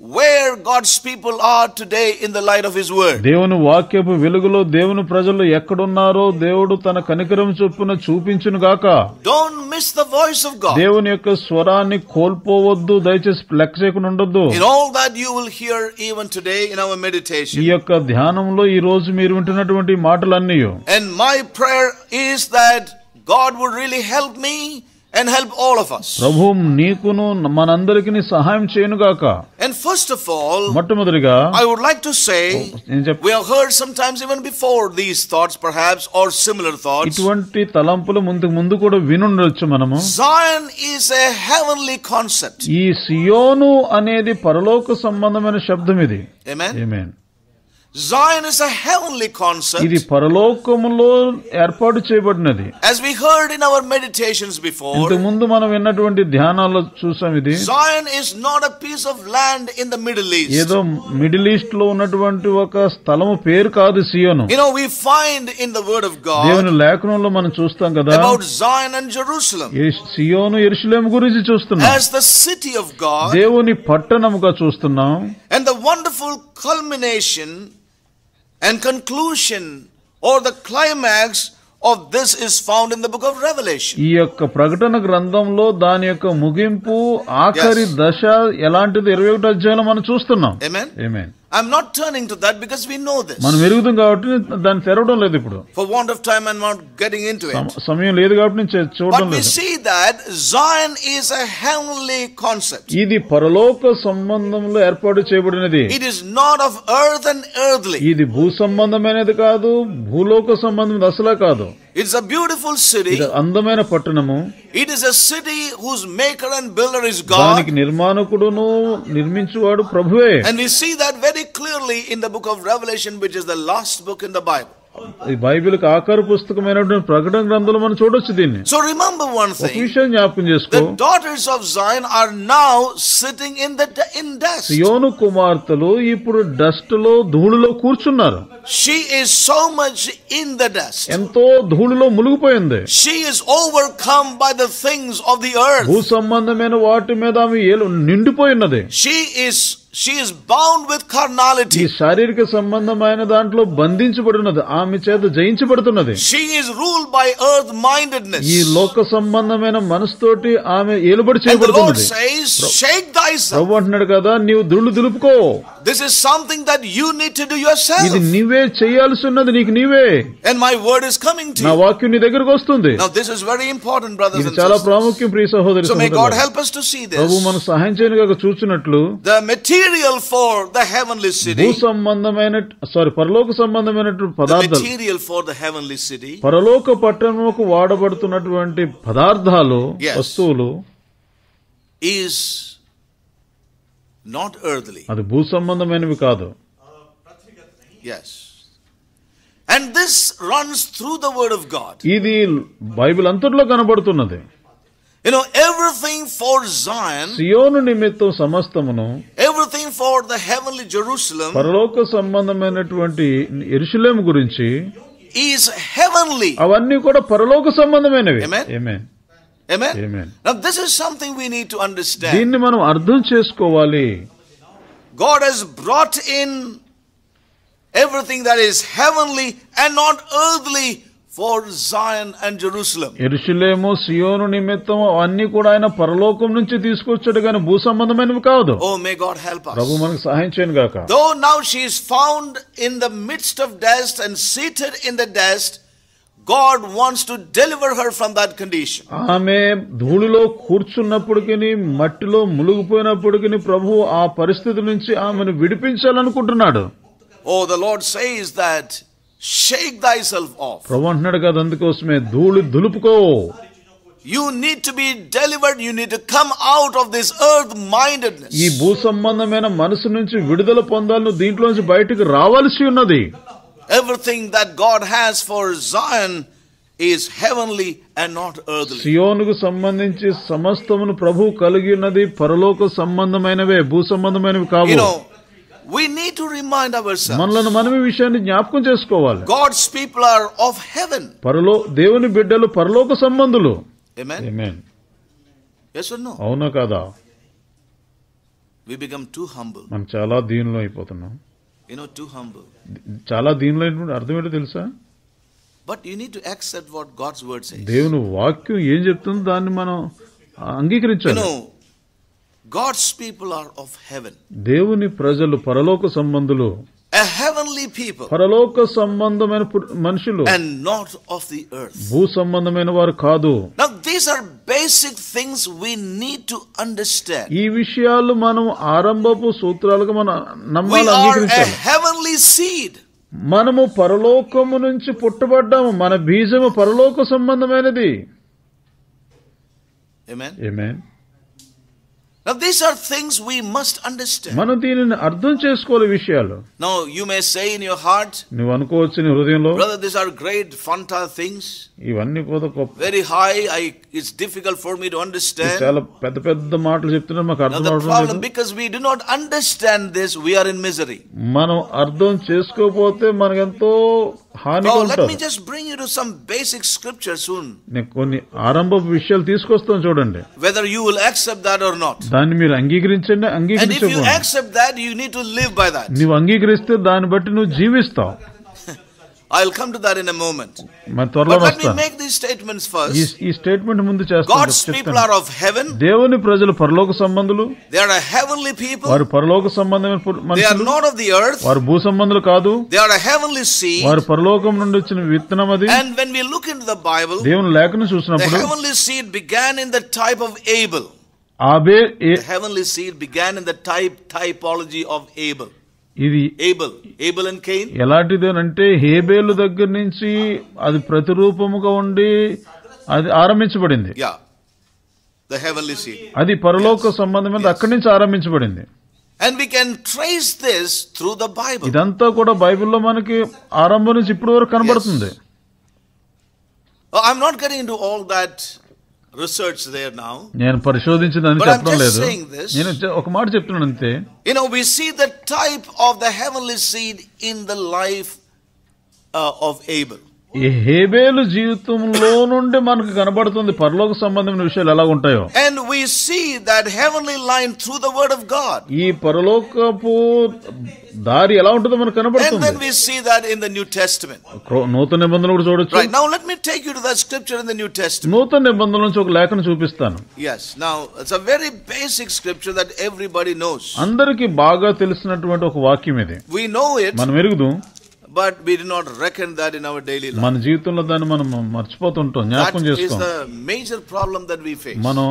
where God's people are today in the light of His Word. దేవుని వాక్యపు వెలుగులో దేవుని ప్రజలు ఎక్కడున్నారో దేవుడు తన కనికరం చొప్పున చూపించును గాక Don't miss the voice of God. దేవుని యొక్క స్వరాన్ని కోల్పోవద్దు దయచేసి లెక్క చేయకుండా ఉండొద్దు In all that you will hear even today in our ఈ meditation. యొక్క ధ్యానంలో ఈ రోజు మీరు వింటున్నటువంటి మాటలన్నీ And my prayer is that God would really help me and help all of us. ప్రభు నీకును మనందరికి సహాయం చేయనుగాక And first of all, మొట్టమొదటిగా I would like to say, నేను చెప్ we have heard sometimes even before these thoughts perhaps or similar thoughts. ఇటువంటి తలంపులు ముందు ముందు కూడా వినుండొచ్చు మనము Zion is a heavenly concept. ఈ సియోను అనేది పరలోక సంబంధమైన శబ్దం ఇది Amen. Amen. Zion is a heavenly concept. ఇది పరలోకములో ఏర్పాటు చేయబడినది As we heard in our meditations before, ఇంతకు ముందు మనం విన్నటువంటి ధ్యానాల్లో చూసాం ఇది Zion is not a piece of land in the Middle East. ఏదో మిడిల్ ఈస్ట్ లో ఉన్నటువంటి ఒక స్థలము పేరు కాదు సియోను You know, we find in the Word of God దేవుని లేఖనంలో మనం చూస్తాం కదా about Zion and Jerusalem ఏ సియోను ఎరుషులేం గురించి చూస్తున్నాం as the city of God దేవుని పట్టణముగా చూస్తున్నాం and the wonderful culmination and conclusion or the climax of this is found in the book of Revelation. ఈ యొక్క ప్రకటన గ్రంథంలో దాని యొక్క ముగింపు ఆఖరి Yes. దశ ఎలాంటిది ఇరవై ఒకటి అధ్యాయంలో మనం చూస్తున్నాం Amen. Amen. I'm not turning to that because we know this. మనం ఎరుగుతాం కాబట్టి దాన్ని తెరవడం లేదు ఇప్పుడు For want of time, I'm not getting into it. సమ- సమయం లేదు కాబట్టి నేను చే- చూడడం But we లేదు see that Zion is a heavenly concept. ఇది పరలోక సంబంధంలో ఏర్పాటు చేయబడినది It is not of earth and earthly. ఇది భూ సంబంధమైనది కాదు భూలోక సంబంధం అసలే కాదు It's a beautiful city. ఇది అందమైన పట్టణము It is a city whose maker and builder is దానికి God. నిర్మాణకుడును నిర్మించువాడు ప్రభువే And we see that very clearly in the book of Revelation, which is the last book in the Bible. బైబిల్కి ఆకారు పుస్తకమైనటువంటి ప్రకటన గ్రంథంలో మనం చూడొచ్చు దీన్ని. సో రిమెంబర్ వన్ థింగ్ విషయం జ్ఞాపకం చేసుకో. Daughters of Zion are now sitting in the in dust యోను కుమార్తెలు ఇప్పుడు డస్ట్లో ధూళిలో కూర్చున్నారు. She is so much in the dust ఎంతో ధూళిలో మునిగిపోయింది. She is overcome by things of the earth భూ సంబంధమైన వాటి మీద ఆమె ఏలు నిండిపోయినది she is she is bound with carnality శారీరక సంబంధమైన దాంట్లో బంధించబడినది ఆమె చేత జయించబడుతున్నది. షీఈస్ ఈ లోక సంబంధమైన మనసుతోటి ఆమె ఏలుబడి చేయబడుతుంది షేక్ దైస్ కదా నీవు దుళ్ళు దులుపుకో. This is something that you need to do your ఇది నీవే చేయాల్సి ఉన్నది నీకు నీవే. And my word is coming to నా వాక్యం నీ దగ్గరికి వస్తుంది. Now this is very important brothers ఇది చాలా ప్రాముఖ్యం ప్రియ సహోదరులారా so may God help us to see this ప్రభు మన సహాయం చేయనుగాక చూచినట్లు the material for the heavenly భూ city, సంబంధమైన సారీ పరలోక సంబంధమైనటువంటి పదార్థాలు material for the heavenly city పరలోక పట్టణముకు వాడబడుతున్నటువంటి పదార్థాలు. వస్తువులు is not earthly. అది భూ సంబంధమైనవి కాదు Yes. And this runs through the word of God. ఇది బైబిల్ అంతట్లో కనబడుతున్నది You know, everything for Zion, సియోను నిమిత్తం సమస్తమును everything for the heavenly Jerusalem పరలోక సంబంధమైనటువంటి ఎరుషులేము గురించి is heavenly. అవన్నీ కూడా పరలోక సంబంధమైనవి Amen. Amen. Amen? Amen. Now, this is something we need to understand. దీన్ని మనం అర్థం చేసుకోవాలి God has brought in everything that is heavenly and not earthly for Zion and Jerusalem. Jerusalem సియోను నిమిత్తం అవన్నీ కూడా ఆయన పరలోకం నుంచి తీసుకొచ్చాడు కానీ భూ సంబంధమైనవి కాదు Oh, may God help ప్రభు us. మనకు సహాయం చేయను గాక Though now she is found in the midst of dust and seated in the dust, God wants to deliver her from that condition. ఆమె ధూళిలో కూర్చున్నప్పటికీ మట్టిలో మునిగిపోయినప్పటికీ ప్రభు ఆ పరిస్థితి నుంచి ఆమెను విడిపించాలనుకుంటున్నాడు Oh, the Lord says that shake thyself off. ప్రభు అంటున్నాడు కదా అందుకోసమే ధూళి దులుపుకో You need to be delivered. You need to come out of this earth mindedness. ఈ భూ సంబంధమైన మనసు నుంచి విడుదల పొందాలి నువ్వు దీంట్లోంచి బయటకు రావాల్సి ఉన్నది Everything that God has for Zion is heavenly and not earthly. సియోనుకు సంబంధించి సమస్తమును ప్రభు కలిగి ఉన్నది పరలోక సంబంధమైనవే భూ సంబంధమైనవి You కావు know, we need to remind ourselves మనలను మనం ఈ విషయాన్ని జ్ఞాపకం చేసుకోవాలి God's people are of heaven. పరలో దేవుని బిడ్డలు పరలోక సంబంధులు Amen? Amen. Yes or no? అవునా కాదా We become too humble. మనం చాలా దీనిలో అయిపోతున్నాం You know, too humble. చాలా దీనిలో అయినటువంటి అర్థం ఏంటో తెలుసా But you need to accept what God's word says. దేవుని వాక్యం ఏం చెప్తుందో దాన్ని మనం You అంగీకరించాలి know, God's people are of heaven. దేవుని ప్రజలు పరలోక సంబంధులు A heavenly people పరలోక సంబంధమైన మనుషులు and not of the earth. భూ సంబంధమైన వారు కాదు Now, these are basic things we need to understand. ఈ విషయాలు మనం ఆరంభపు సూత్రాలుగా మనం We నమ్మాలి are a అంగీకరించాలి heavenly seed. మనము పరలోకము నుంచి పుట్టబడ్డాము మన బీజము పరలోక సంబంధమైనది Amen. ఏమే Now, these are things we must understand. మనం దీనిని అర్థం చేసుకోవాలి ఈ విషయాలు Now, you may say in your heart, నువ్వు అనుకోవచ్చు నీ హృదయంలో Brother, these are great fanta things, ఇవన్నీ కూడా గొప్ప very high I it's difficult for me to understand చాలా పెద్ద పెద్ద మాటలు చెప్తున్నా మాకు అర్థం అవ్వడం because we do not understand this we are in misery మనం అర్థం చేసుకోకపోతే మనకు ఎంతో హాని ఉంటుంది let me just bring you to some basic scripture soon నేను కొన్ని ఆరంభ విషయాలు తీసుకొస్తాను చూడండి. Whether you will accept that or not దాన్ని మీరు అంగీకరించండి అంగీకరించకపోతే and if you accept that you need to live by that నువ్వు అంగీకరిస్తే దాన్ని బట్టి నువ్వు జీవిస్తావు. I'll come to that in a moment. మరి త్వరలో But let me వస్తాను make these statements ఈ first. ఈ స్టేట్మెంట్ ముందు చేస్తాను God's people చెప్తాను are of heaven. దేవుని ప్రజలు పరలోక సంబంధులు They are a heavenly people. వారు పరలోక సంబంధమైన పు- They are మనుషులు not of the earth. వారు భూ సంబంధులు కాదు They are a heavenly seed. వారు పరలోకం నుండి వచ్చిన విత్తనం అది And when we look into the Bible, దేవుని లేఖను the చూసినప్పుడు heavenly seed began in the type of Abel. Abe A- The heavenly seed began in the type typology of Abel. ఇది Abel, Abel and Cain. ఎలాంటిది అని అంటే హేబేలు దగ్గర నుంచి అది ప్రతిరూపముగా ఉండి అది ఆరంభించబడింది. The heavenly seed. అది పరలోక సంబంధమైన అక్కడి నుంచి ఆరంభించబడింది. And we can trace this through the Bible. ఇదంతా కూడా బైబిల్లో మనకి ఆరంభం నుంచి ఇప్పటి వరకు కనబడుతుంది. I'm not getting into all that research there now. నేను పరిశోధించిందని But I'm చెప్పడం just లేదు saying this. నేను జ- ఒక మాట చెప్తున్నాను అంతే You know, we see the type of the heavenly seed in the life uh, of Abel. ఈ హేబేలు జీవితంలో నుండి మనకు కనబడుతుంది పరలోక సంబంధమైన విషయాలు ఎలా ఉంటాయో And we see that heavenly line through the word of God. ఈ పరలోకపు దారి ఎలా ఉంటుందో మనకు And then కనబడుతుంది we see that in the New Testament. క్రో- నూతన నిబంధనలు కూడా చూడొచ్చు Right, now let me take you to that scripture in the New Testament. నూతన నిబంధనల నుంచి ఒక లేఖను చూపిస్తాను Yes, now it's a very basic scripture that everybody knows. అందరికి బాగా తెలిసినటువంటి ఒక వాక్యం ఇది We know it, మనం ఎరుగుదు but we do not reckon that in our daily life. మన జీవితంలో దాన్ని మనం మర్చిపోతుంటాం That జ్ఞాపకం is చేసుకోం the major problem that we face. మనం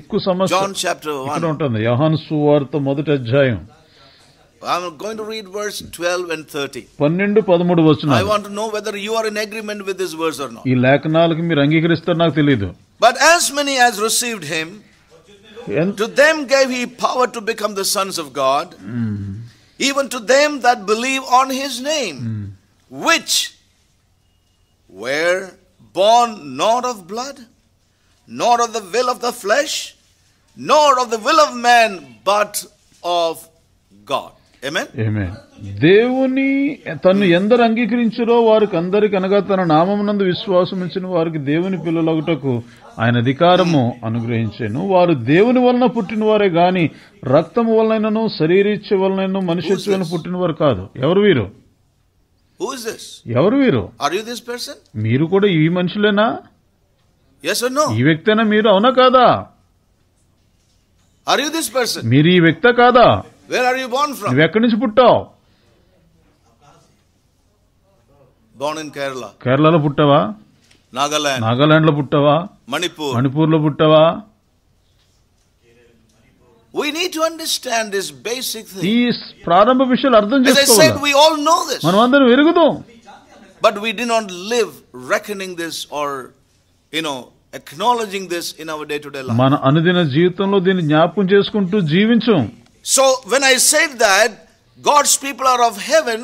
ఎక్కువ సమస్య John chapter ఇక్కడ 1. ఉంటుంది యోహాను సువార్త మొదటి అధ్యాయం I'm going to read verse 12 and 13. పన్నెండు పదమూడు I వచ్చిన want to know whether you are in agreement with this verse or not. ఈ లేఖనాలకి మీరు అంగీకరిస్తారు నాకు తెలియదు But as many as received him, ఎంత to them gave he power to become the sons of God, even to them that believe on his name, which were born not of blood, nor of the will of the flesh, nor of the will of man, but of God. Amen? ఏమే దేవుని తను ఎందరు అంగీకరించారో వారికి అందరికి అనగా తన నామమునందు విశ్వాసం ఇచ్చిన వారికి దేవుని పిల్లలగుటకు ఆయన అధికారము అనుగ్రహించాను. వారు దేవుని వలన పుట్టిన వారే గాని రక్తము వలనను శరీరీచ్ఛ వలనను మనుష్యత్వ వలన పుట్టిన వారు కాదు. ఎవరు వీరు? ఎవరు వీరు? మీరు కూడా ఈ మనుషులేనా? ఈ వ్యక్తేనా మీరు? అవునా కాదా? మీరు ఈ వ్యక్త కాదా? ఎక్కడి నుంచి పుట్టావు? కేరళలో పుట్టావా? Nagaland, నాగాలాండ్లో పుట్టావా. మణిపూర్ లో పుట్టావా We need to understand this basic thing. ఈ ప్రారంభ విషయాలు అర్థం As I said, చేసుకోవాలి we all know this. మనం అందరం ఎరుగుదాం But we do not live reckoning this or, you know, acknowledging this in our day to day life. మన అనుదిన జీవితంలో దీన్ని జ్ఞాపకం చేసుకుంటూ జీవించం So, when I said that God's people are of heaven,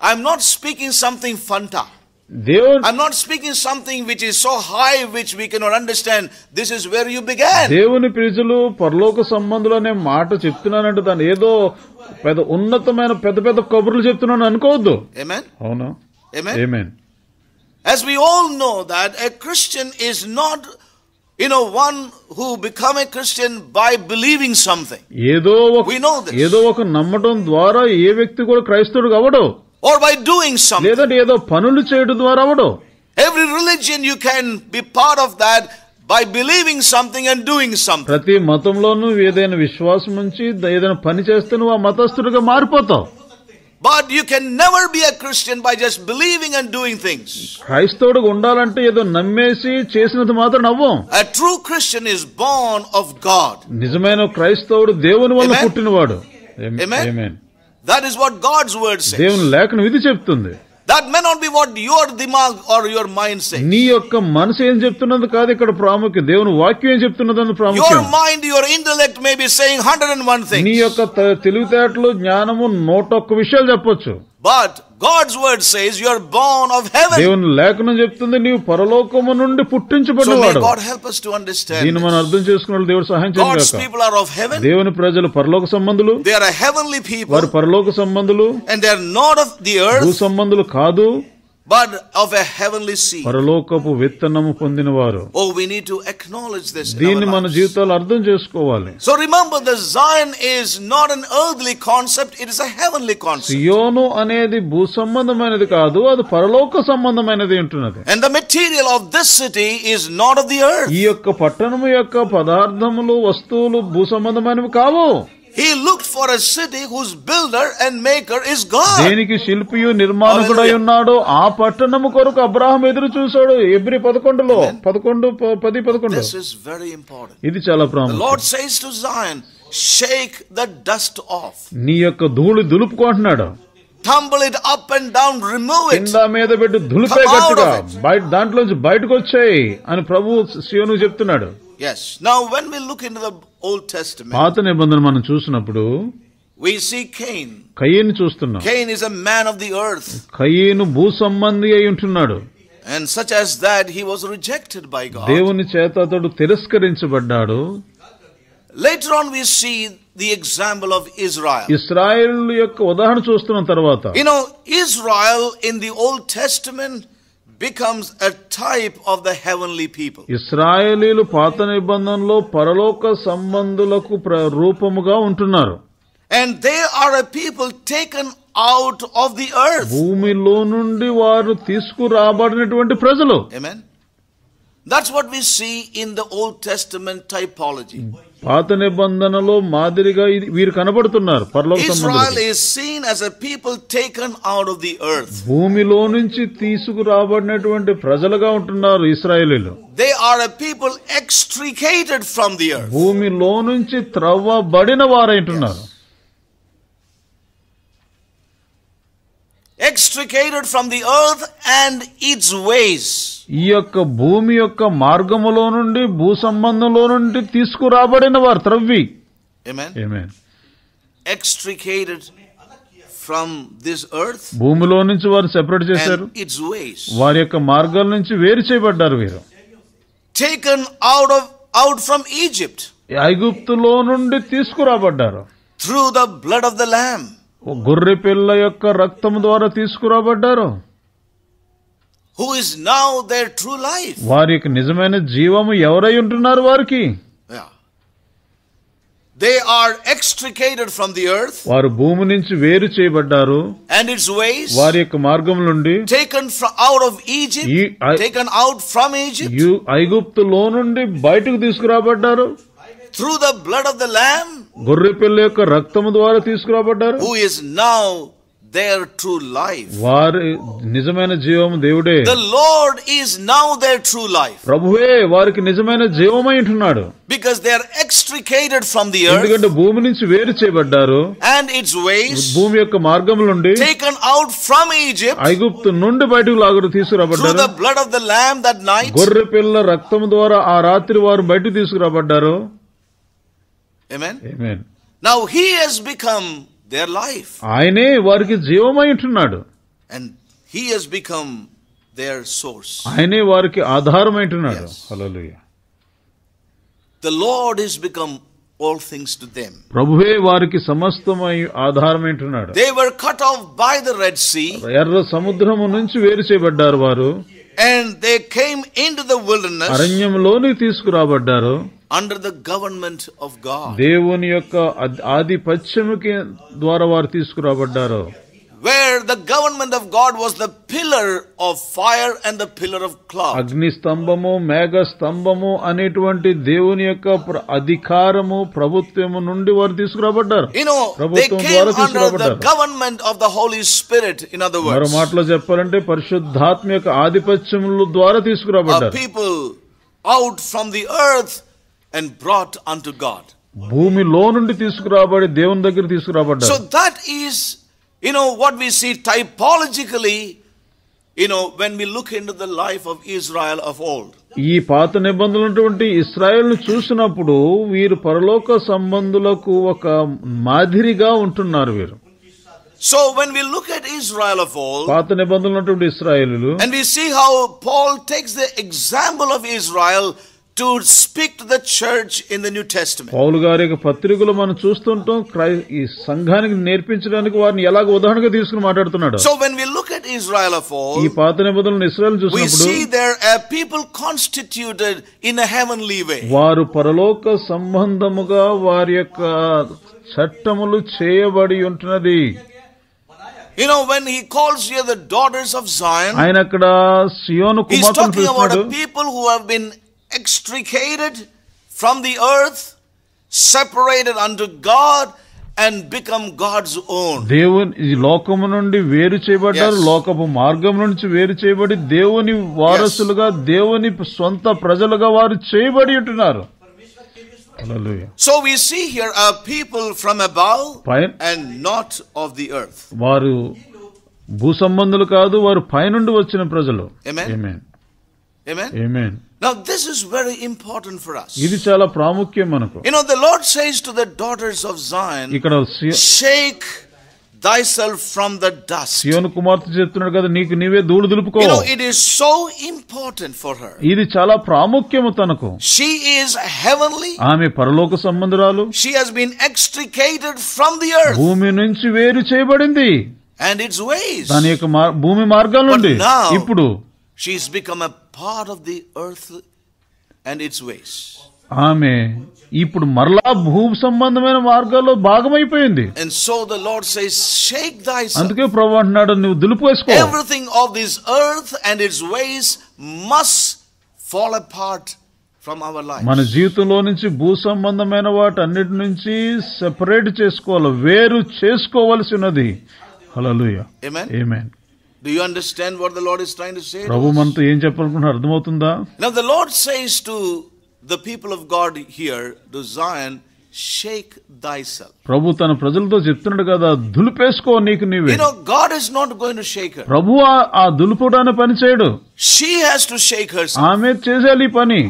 I'm not speaking something fanta. దేవుడు I'm not speaking something which is so high which we cannot understand. This is where you began. దేవుని ప్రజలు పరలోక సంబంధులు అనే మాట చెప్తున్నానంటే దాన్ని ఏదో పెద్ద ఉన్నతమైన పెద్ద పెద్ద కబుర్లు చెప్తున్నాను అనుకోవద్దు? అవును As we all know that a Christian is not, you know, one who become a Christian by believing something ఏదో ఒక We know this. ఏదో ఒక నమ్మటం ద్వారా ఏ వ్యక్తి కూడా క్రైస్తవుడు అవడు or by doing something. లేదంటే ఏదో పనులు చేయడం ద్వారా అవడు Every religion you can be part of that by believing something and doing something. ప్రతి మతంలోనూ ఏదైనా విశ్వాసం నుంచి ఏదైనా పని చేస్తే నువ్వు ఆ మతస్థుడిగా మారిపోతావు But you can never be a Christian by just believing and doing things. క్రైస్తవుడిగా ఉండాలంటే ఏదో నమ్మేసి చేసినంత మాత్రం నవ్వం A true Christian is born of God. నిజమైన క్రైస్తవుడు దేవుని వల్ల Amen. పుట్టినవాడు Amen. Amen. That is what God's word say దేవుని లేఖనం ఇది చెప్తుంది. That may not be what your దిమాగ్ ఆర్ యువర్ మైండ్ సే నీ యొక్క మనసు ఏం చెప్తున్నది కాదు ఇక్కడ ప్రాముఖ్యం. దేవుని వాక్యం ఏం చెప్తున్నది అని ప్రాముఖ్యం your mind your intellect may be saying hundred and one నీ యొక్క తెలివితేటలు జ్ఞానము నూట ఒక్క విషయాలు చెప్పొచ్చు. But God's word says you are born of heaven. దేవుని లేఖనం చెప్తుంది నీవు పరలోకము నుండి So may పుట్టించబడినవాడు God help us to understand. దీన్ని మనం this. అర్థం చేసుకున్న దేవుడు సహాయం God's చేయగాక people are of heaven. దేవుని ప్రజలు పరలోక సంబంధులు They are a heavenly people. వారు పరలోక సంబంధులు And they are not of the భూ earth, సంబంధులు కాదు But of a heavenly seed. పరలోకపు విత్తనము పొందినవారు Oh, we need to acknowledge this. దీన్ని మన lives. జీవితాలు అర్థం చేసుకోవాలి So remember, the Zion is not an earthly concept, it is a heavenly concept. సియోను అనేది భూ సంబంధమైనది కాదు అది పరలోక సంబంధమైనది ఉంటున్నది And the material of this city is not of the earth. ఈ యొక్క పట్టణము యొక్క పదార్థములు వస్తువులు భూ సంబంధమైనవి కావు He looked for a city whose builder and maker is God. దేనికి శిల్పియు నిర్మాణకుడై ఉన్నాడో ఆ పట్టణము కొరకు అబ్రాహం ఎదురు చూశాడు ఎబ్రి పదకొండులో పదకొండు ప- పది పదకొండు This is very important. ఇది చాలా The ప్రాముఖ్యం Lord says to Zion, shake the dust off. నీ యొక్క ధూళి దులుపుకుంటున్నాడు Tumble it up and down, remove it. కింద మీద పెట్టి దులిపే గట్టిగా. బయట దాంట్లోంచి బయటకు వచ్చాయి అని ప్రభు శివను చెప్తున్నాడు Yes. Now, when we look into the Old Testament, పాత నిబంధన మనం చూసినప్పుడు we see Cain. కయ్యని చూస్తున్నాం Cain is a man of the earth, కయ్యను భూ సంబంధి అయి ఉంటున్నాడు and such as that, he was rejected by God. దేవుని చేత అతడు తిరస్కరించబడ్డాడు Later on, we see the example of Israel. Israel యొక్క ఉదాహరణ చూస్తున్న తర్వాత You know, Israel in the Old Testament becomes a type of the heavenly people. ఇస్రాయేలీలు పాత నిబంధనలో పరలోక సంబంధులకు ప్ర- రూపముగా ఉంటున్నారు And they are a people taken out of the earth. భూమిలో నుండి వారు తీసుకురాబడినటువంటి ప్రజలు Amen. That's what we see in the Old Testament typology. పాత నిబంధనలో మాదిరిగా ఇది వీరు కనబడుతున్నారు పరలోక Israel సంబంధులు is seen as a people taken out of the earth. భూమిలో నుంచి తీసుకురాబడినటువంటి ప్రజలుగా ఉంటున్నారు ఇస్రాయేలీలు They are a people extricated from the earth. భూమిలో నుంచి త్రవ్వబడిన వారైంటున్నారు Extricated from the earth and its ways ఈ యొక్క భూమి యొక్క మార్గములో నుండి భూ సంబంధంలో నుండి తీసుకురాబడిన వారు త్రవ్వి. ఎక్స్ట్రికేటెడ్ ఫ్రమ్ దిస్ ఎర్త్ భూమిలో నుంచి వారు సెపరేట్ చేశారు. ఇట్స్ వేస్ వారి యొక్క మార్గాల నుంచి వేరు చేయబడ్డారు వీరు. Taken out of out from Egypt ఐగుప్తులో నుండి తీసుకురాబడ్డారు. Through the blood of the lamb గొర్రె పిల్ల యొక్క రక్తం ద్వారా తీసుకురాబడ్డారు. Who is now their true life వారి యొక్క నిజమైన జీవము ఎవరై ఉంటున్నారు వారికి? They are extricated from the earth వారు భూమి నుంచి వేరు చేయబడ్డారు. అండ్ ఇట్స్ వే వారి యొక్క మార్గం నుండి taken from out of Egypt taken out from Egypt you ఐగుప్తు లో నుండి బయటకు తీసుకురాబడ్డారు. Through the blood of the Lamb, గొర్రె పిల్ల యొక్క రక్తము ద్వారా తీసుకురాబడ్డారు who is now their true life. వారి నిజమైన జీవము దేవుడే The Lord is now their true life ప్రభువే వారికి నిజమైన జీవమై ఉంటున్నాడు because they are extricated from the earth ఎందుకంటే భూమి నుంచి వేరు చేయబడ్డారు and its ways, భూమి యొక్క మార్గం నుండి taken out from Egypt ఐగుప్తు నుండి బయటకు through తీసుకురాబడ్డారు the blood of the Lamb that night. గొర్రె పిల్ల రక్తము ద్వారా ఆ రాత్రి వారు బయటకు తీసుకురాబడ్డారు Now he has become their life. ఆయనే వారికి జీవమై ఉంటున్నాడు And he has become their source. ఆయనే వారికి ఆధారమై ఉంటున్నాడు. హల్లెలూయా The Lord has become all things to them. ప్రభువే వారికి సమస్తమై ఆధారమై ఉంటున్నాడు They were cut off by the Red Sea ఎర్ర సముద్రము నుంచి వేరు చేయబడ్డారు వారు and they came into the wilderness అరణ్యంలోని తీసుకురాబడ్డారు under the government of God. దేవుని యొక్క అద్- ఆధిపత్యముకి ద్వారా వారు తీసుకురాబడ్డారు Where the government of God was the pillar of fire and the pillar of cloud. అగ్ని స్తంభము మేఘ స్తంభము అనేటువంటి దేవుని యొక్క ప్ర- అధికారము ప్రభుత్వము నుండి వారు తీసుకురాబడ్డారు You know, they ప్రభుత్వం came ద్వారా under the తీసుకురాబడ్డారు government of the Holy Spirit, in other మరో words. మాటలో చెప్పాలంటే పరిశుద్ధాత్మ యొక్క ఆధిపత్యముల ద్వారా A తీసుకురాబడ్డారు people out from the earth and brought unto God. భూమిలో నుండి తీసుకురాబడి దేవుని దగ్గర So తీసుకురాబడ్డారు that is, you know, what we see typologically You know, when we look into the life of Israel of old, ఈ పాత నిబంధనటువంటి ఇస్రాయేల్ను చూసినప్పుడు వీరు పరలోక సంబంధులకు ఒక మాదిరిగా ఉంటున్నారు వీరు so when we look at Israel of old, పాత నిబంధనటువంటి ఇస్రాయేలులు and we see how Paul takes the example of Israel to speak to the church in the New Testament. పౌలు గారి యొక్క పత్రికలు మనం చూస్తుంటాం క్రై ఈ సంఘానికి నేర్పించడానికి వారిని ఎలాగ ఉదాహరణగా తీసుకుని మాట్లాడుతున్నాడు So when we look at Israel of ఈ old, పాత నిబంధనలు ఇస్రాయల్ we చూసినప్పుడు see there are people constituted in a heavenly way. వారు పరలోక సంబంధముగా వారి యొక్క చట్టములు చేయబడి ఉంటున్నది You know, when he calls here the daughters of Zion, ఆయన అక్కడ సియోను he's కుమార్తెను talking about పిలుస్తున్నాడు a people who have been extricated from the earth, separated unto God, and become God's own. దేవుని ఈ లోకము నుండి వేరు చేయబడ్డారు Yes. లోకపు మార్గం నుంచి వేరు చేయబడి దేవుని వారసులుగా దేవుని సొంత ప్రజలుగా వారు చేయబడి ఉంటున్నారు హల్లెలూయా. So we see here a people from above pi- and not of the earth. వారు భూ సంబంధులు కాదు వారు పైనుండి వచ్చిన ప్రజలు Amen. Amen. Amen. Amen. Now this is very important for us. ఇది చాలా ప్రాముఖ్యం మనకు You know, the Lord says to the daughters of Zion, ఇక్కడ shake thyself from the dust. సియోను కుమార్తె చెప్తున్నాడు కదా నీకు నీవే ధూళి దులుపుకో You know, it is so important for her. ఇది చాలా ప్రాముఖ్యము తనకు She is heavenly. ఆమె పరలోక సంబంధురాలు She has been extricated from the earth భూమి నుంచి వేరు చేయబడింది and its ways. దాని యొక్క భూమి మార్గాల నుండి ఇప్పుడు She's become a part of the earth and its ways. ఆమె ఇప్పుడు మరలా భూ సంబంధమైన మార్గాల్లో భాగమైపోయింది. అందుకే ప్రభు అంటున్నాడు నువ్వు దులుపుకో everything of this earth and its ways must fall part from our life మన జీవితంలో నుంచి భూ సంబంధమైన వాటి అన్నిటి నుంచి సెపరేట్ చేసుకోవాలి వేరు చేసుకోవాల్సినది hallelujah amen amen Do you understand what the Lord is trying to say? ప్రభు మనతో ఏం చెప్పాలనుకుంటున్నారు అర్థమవుతుందా Now the Lord says to the people of God here, to Zion, shake thyself. ప్రభు తన ప్రజలతో చెప్తున్నాడు కదా దులిపేసుకో నీకు నీవే You know, God is not going to shake her. ప్రభు ఆ- ఆ దులుపుడాన్ని పని చేయడు She has to shake herself. ఆమె చేసేయాలి ఈ పని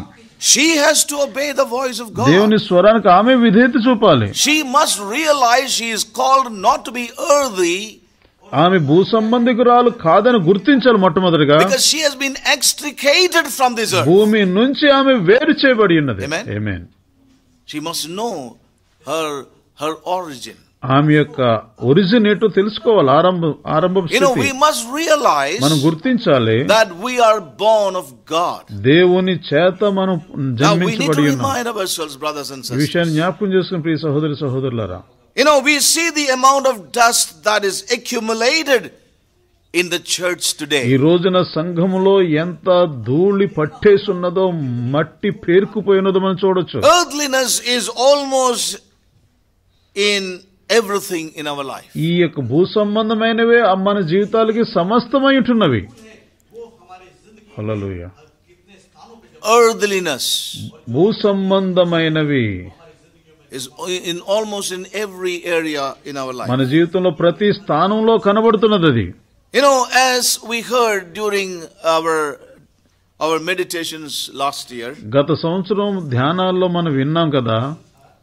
She has to obey the voice of దేవుని God. స్వరానికి ఆమె విధేయత చూపాలి She must realize she is called not to be earthy ఆమె భూ సంబంధికురాలు కాదని గుర్తించాలి మొట్టమొదటిగా. ఎక్స్ట్రికేటెడ్ భూమి నుంచి ఆమె వేరు చేయబడి ఉన్నది. ఆమె యొక్క ఒరిజిన్ ఏటో తెలుసుకోవాలి. ఆరంభం మనం గుర్తించాలి బోర్న్ ఆఫ్ గాడ్ దేవుని చేత మనం జన్మించబడి ఉన్నాం. విషయాన్ని జ్ఞాపకం చేసుకుని ప్రియ సహోదరి సహోదరులరా You know, we see the amount of dust that is accumulated in the church ఈ today. రోజున సంఘములో ఎంత ధూళి పట్టేసున్నదో మట్టి పేరుకుపోయినదో మనం చూడొచ్చు Earthliness is almost in everything in our life. ఈ యొక్క భూ సంబంధమైనవే మన జీవితాలకి సమస్తమై ఉంటున్నవి హల్లెలూయా Earthliness భూ సంబంధమైనవి is in almost in every area in our life. మన జీవితంలో ప్రతి స్థానంలో కనబడుతున్నది అది You know, as we heard during our our meditations last year, గత సంవత్సరం ధ్యానాల్లో మనం విన్నాం కదా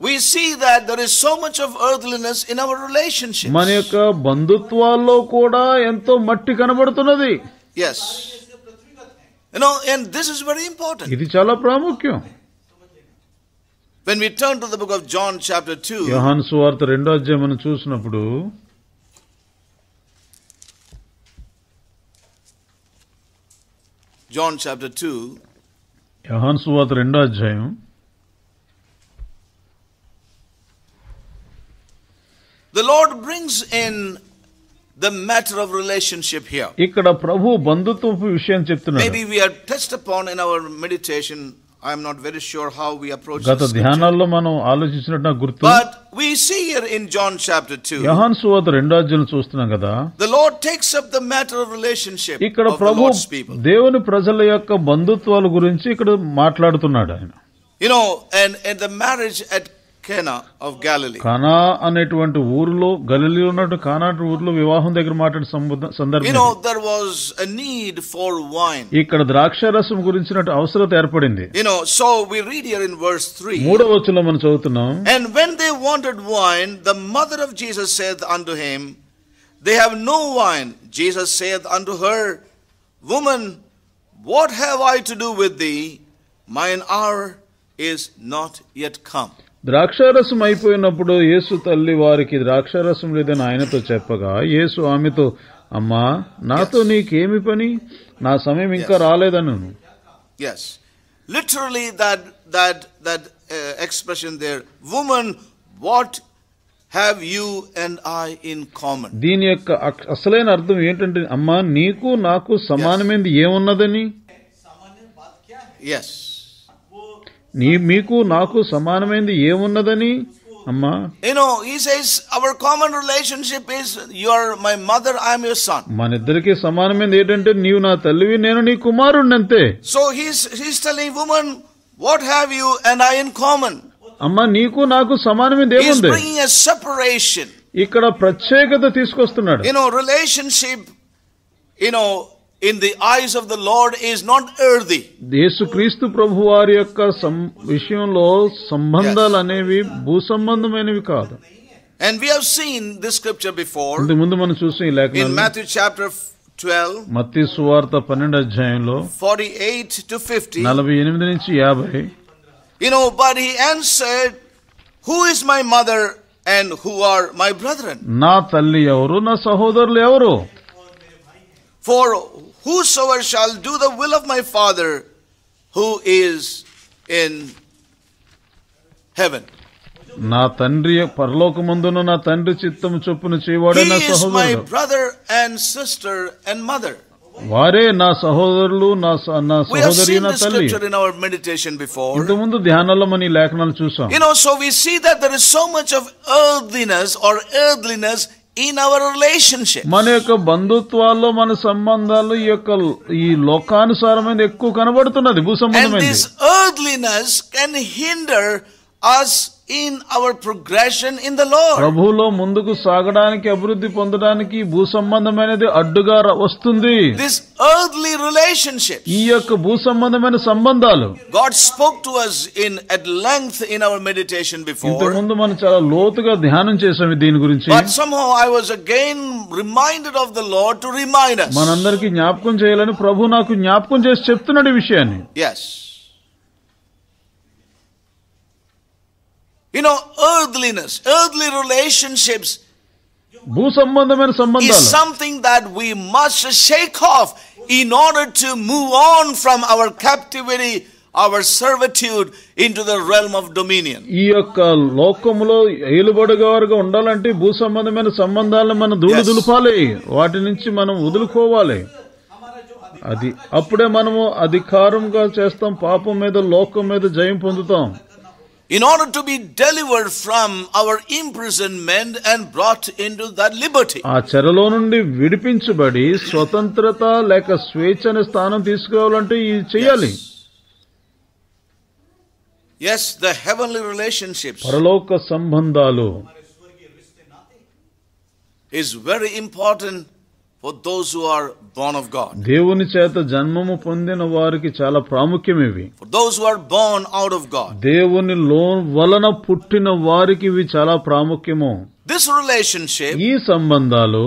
we see that there is so much of earthliness in our relationships. మన యొక్క బంధుత్వాల్లో కూడా ఎంతో మట్టి కనబడుతున్నది Yes. You know, and this is very important. ఇది చాలా ప్రాముఖ్యం When we turn to the book of John, chapter 2, యోహాను సువార్త రెండో అధ్యాయం మనం చూసినప్పుడు John chapter 2, యోహాను సువార్త రెండో అధ్యాయం the Lord brings in the matter of relationship here. ఇక్కడ ప్రభు బంధుత్వపు విషయం చెప్తున్నాడు Maybe we have touched upon in our meditation. I am not very sure how we approach గత this. scripture. ధ్యానాల్లో మనం ఆలోచించినట్టు నాకు గుర్తు But we see here in John chapter 2, యోహాను సువార్త రెండో అధ్యాయం చూస్తున్నాం కదా the Lord takes up the matter of relationship ఇక్కడ of the Prabhu Lord's people. దేవుని ప్రజల యొక్క బంధుత్వాల గురించి ఇక్కడ మాట్లాడుతున్నాడు ఆయన You know, and, and the marriage at Cana of Galilee. కానా అనేటువంటి ఊరిలో గలిలో ఉన్నటువంటి కానా ఊరిలో వివాహం దగ్గర మాట్లాడే సంబ- You సందర్భం know, ఇది. there was a need for wine. ఇక్కడ ద్రాక్షారసం గురించినట్టు అవసరత ఏర్పడింది You know, so we read here in verse 3 మూడవ వచ్చులో మనం చదువుతున్నాం And when they wanted wine, the mother of Jesus saith unto him, They have no wine. Jesus saith unto her, Woman, what have I to do with thee? Mine hour is not yet come. ద్రాక్షారసం అయిపోయినప్పుడు యేసు తల్లి వారికి ద్రాక్షారసం లేదని ఆయనతో చెప్పగా యేసు ఆమెతో అమ్మా నాతో నీకేమి పని నా సమయం ఇంకా రాలేదను Yes. Literally, that, that, that uh, expression there, Woman, what have you and I in common? దీని యొక్క అసలైన అర్థం ఏంటంటే అమ్మా నీకు నాకు సమానమైనది ఏమున్నదని Yes. నీ మీకు నాకు సమానమైంది ఏమున్నదని? అమ్మా. You know he says our common relationship is you my mother I am your మన ఇద్దరికి సమానమైనది ఏంటంటే నీవు నా తల్లివి నేను నీ కుమారుణ్ణి అంతే so he he's telling woman what have you and I in common అమ్మా నీకు నాకు సమానమైంది ఏముంది? హీ సెపరేషన్ ఇక్కడ ప్రత్యేకత తీసుకొస్తున్నాడు. You know relationship you know in the eyes of the Lord is not earthy. యేసుక్రీస్తు ప్రభు వారి యొక్క సం- విషయంలో సంబంధాలు అనేవి భూ సంబంధమైనవి కాదు And we have seen this scripture before ఇంతకు ముందు మనం చూసిన ఈ in లేఖనాలు Matthew chapter 12, మత్తి సువార్త పన్నెండు అధ్యాయంలో 48 to 50. నలభై ఎనిమిది నుంచి యాభై You know, but he answered, Who is my mother and who are my brethren? నా తల్లి ఎవరు నా సహోదరులు ఎవరు For whosoever shall do the will of my Father who is in heaven. నా తండ్రి పరలోకమందున నా తండ్రి చిత్తము చొప్పున చేయవాడే He నా is my సహోదరుడు brother and sister and mother. వారే నా సహోదరులు నా స- నా We have సహోదరి seen నా this తల్లి scripture in our meditation before. ఇంతకుముందు ధ్యానంలో మన ఈ లేఖనాలు చూసాం You know, so we see that there is so much of earthliness or earthliness in our relationship. మన యొక్క బంధుత్వాల్లో మన సంబంధాలు ఈ యొక్క ఈ లోకానుసారమైన ఎక్కువ కనబడుతున్నది భూ సంబంధమైనది this earthliness can hinder us in our progression in the Lord. ప్రభువులో ముందుకు సాగడానికి అభివృద్ధి పొందడానికి భూ సంబంధమైనది అడ్డుగా ర- వస్తుంది This earthly relationship. ఈ యొక్క భూ సంబంధమైన సంబంధాలు God spoke to us in at length in our meditation before. ఇంతకుముందు మనం చాలా లోతుగా ధ్యానం చేసాం దీని గురించి But somehow I was again reminded of the Lord to remind us. మనందరికీ జ్ఞాపకం చేయాలని ప్రభు నాకు జ్ఞాపకం చేసి చెప్తున్నాడు ఈ విషయాన్ని Yes. You know, earthliness, earthly relationships భూ సంబంధమైన is సంబంధాలు something that we must shake off in order to move on from our captivity, our servitude into the realm of dominion. ఈ యొక్క లోకములో ఏలుబడిగారుగా ఉండాలంటే భూ సంబంధమైన సంబంధాలను మనం ధూళి Yes. దులపాలి వాటి నుంచి మనం వదులుకోవాలి అది అప్పుడే మనము అధికారంగా చేస్తాం పాపం మీద లోకం మీద జయం పొందుతాం In order to be delivered from our imprisonment and brought into that liberty. ఆ చెరలో నుండి విడిపించబడి స్వతంత్రత లేక స్వేచ్ఛ అనే స్థానం తీసుకురావాలంటే ఇది చేయాలి Yes, the heavenly relationships పరలోక సంబంధాలు is very important for those who are born of God. దేవుని చేత జన్మము పొందిన వారికి చాలా ప్రాముఖ్యం ఇవి For those who are born out of God. దేవుని లో వలన పుట్టిన వారికి ఇవి చాలా ప్రాముఖ్యము This relationship, ఈ సంబంధాలు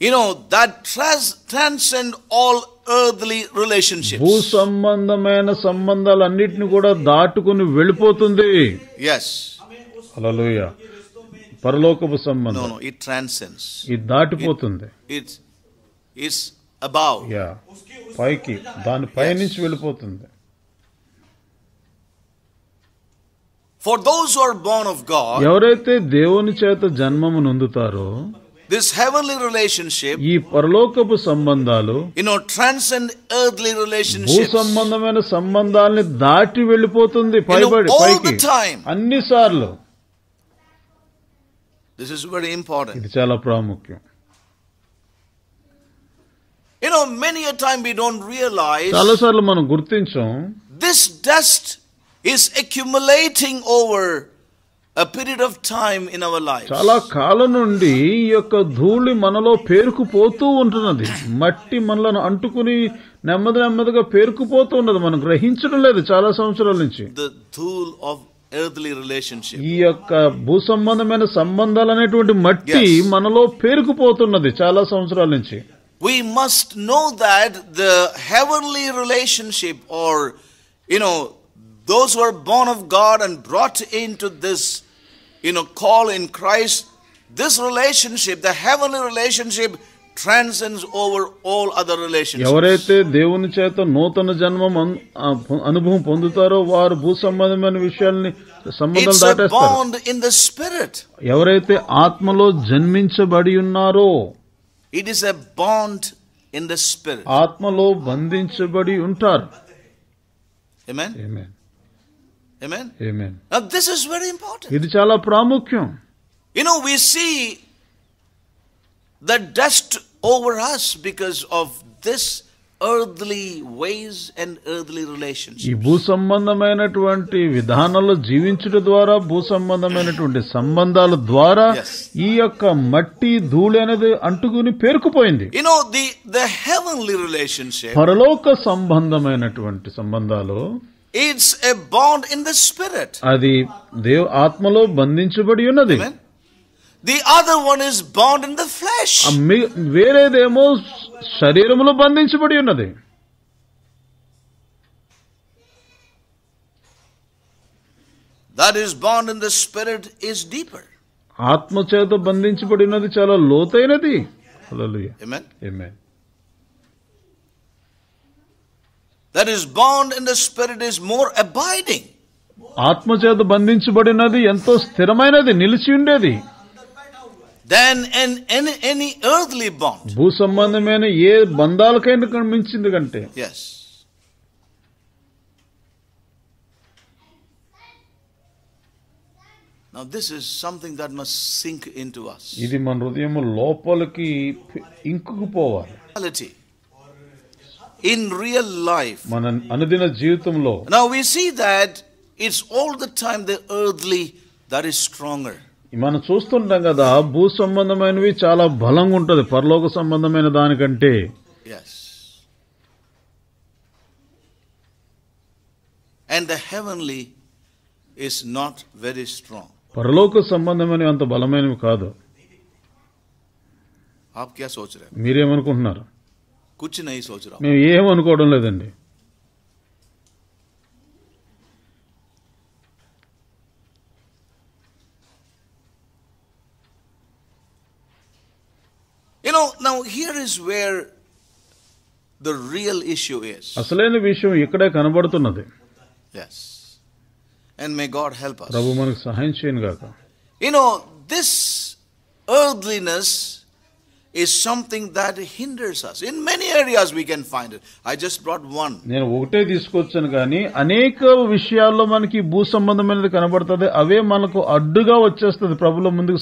you know, that trans- transcend all earthly భూ. సంబంధమైన సంబంధాలన్నిటిని కూడా దాటుకుని వెళ్ళిపోతుంది Yes. అలలోయ పరలోకపు సంబంధం it transcends. ఇది దాటిపోతుంది It's, it's above. యా పైకి దాని పైనుంచి వెళ్ళిపోతుంది those who are born of God, ఎవరైతే దేవుని చేత జన్మము నొందుతారో this heavenly relationship, ఈ పరలోకపు సంబంధాలు you know, transcend earthly భూ. సంబంధమైన సంబంధాలని దాటి వెళ్ళిపోతుంది పైబడి పైకి. అన్ని సార్లు This is very important. ఇది చాలా ప్రాముఖ్యం You know, many a time we don't realize చాలా సార్లు మనం గుర్తించాం this dust is accumulating over a period of time in our lives. చాలా కాలం నుండి ఈ యొక్క ధూళి మనలో పేరుకుపోతూ ఉంటున్నది మట్టి మనలను అంటుకుని నెమ్మది నెమ్మదిగా పేరుకుపోతూ ఉన్నది మనం గ్రహించడం లేదు చాలా సంవత్సరాల నుంచి The dhoul of earthly relationship. ఈ యొక్క భూ సంబంధమైన సంబంధాలు అనేటువంటి మట్టి Yes. మనలో పేరుకుపోతున్నది చాలా సంవత్సరాల నుంచి We must know that the heavenly relationship, or, you know, those who are born of God and brought into this, you know, call in Christ, this relationship, the heavenly relationship, transcends over all other relationships. ఎవరైతే దేవుని చేత నూతన జన్మం అన్- ఆ పొ- అనుభవం పొందుతారో వారు భూ సంబంధమైన విషయాల్ని సంబంధాలు It's a దాటేస్తారు bond in the spirit. ఎవరైతే ఆత్మలో జన్మించబడి ఉన్నారో It is a bond in the spirit. ఆత్మలో బంధించబడి ఉంటారు Amen. Amen. Amen. Amen. Now this is very important. ఇది చాలా ప్రాముఖ్యం You know, we see the dust over us because of this earthly ways and earthly ఈ relations. భూ సంబంధమైనటువంటి విధానంలో జీవించుట ద్వారా భూ సంబంధమైనటువంటి సంబంధాల ద్వారా. ఈ యొక్క మట్టి ధూళి అనేది అంటుకుని పేరుకుపోయింది You know, the, the heavenly relationship, పరలోక సంబంధమైనటువంటి సంబంధాలు it's a bond in the spirit. అది దేవ్ ఆత్మలో బంధించబడి ఉన్నది Amen. The other one is bond in the flesh. ఆ మి- వేరేదేమో శరీరంలో బంధించబడి ఉన్నది That is bond in the spirit is deeper. ఆత్మ చేత బంధించబడి ఉన్నది చాలా లోతైనది హల్లెలూయా. Amen. Amen. That is bond in the spirit is more abiding. ఆత్మ చేత బంధించబడినది ఎంతో స్థిరమైనది నిలిచి ఉండేది than in any, any earthly bond. భూ సంబంధమైన ఏ బంధాలకైనా మించింది కంటే Yes. Now, this is something that must sink into us. ఇది మన హృదయం లోపలికి ఇంకుకుపోవాలి Reality. In real life. మన అనుదిన జీవితంలో Now, we see that it's all the time the earthly that is stronger. మనం చూస్తుంటాం కదా భూ సంబంధమైనవి చాలా బలంగా ఉంటుంది పరలోక సంబంధమైన దానికంటే. And the heavenly is not very strong పరలోక సంబంధమైనవి అంత బలమైనవి కాదు. మీరేమనుకుంటున్నారు? మేము ఏమనుకోవడం లేదండి. now here is where the real issue is. అసలైన విషయం ఇక్కడే కనబడుతున్నది Yes. And may God help us. ప్రభు మనకు సహాయం చేయను గాక You know, this earthliness నేను ఒకటే తీసుకొచ్చాను కానీ అనేక విషయాల్లో మనకి భూ సంబంధమైనది కనబడుతుంది. అవే మనకు అడ్డుగా వచ్చేస్తుంది ప్రభులో ముందుకు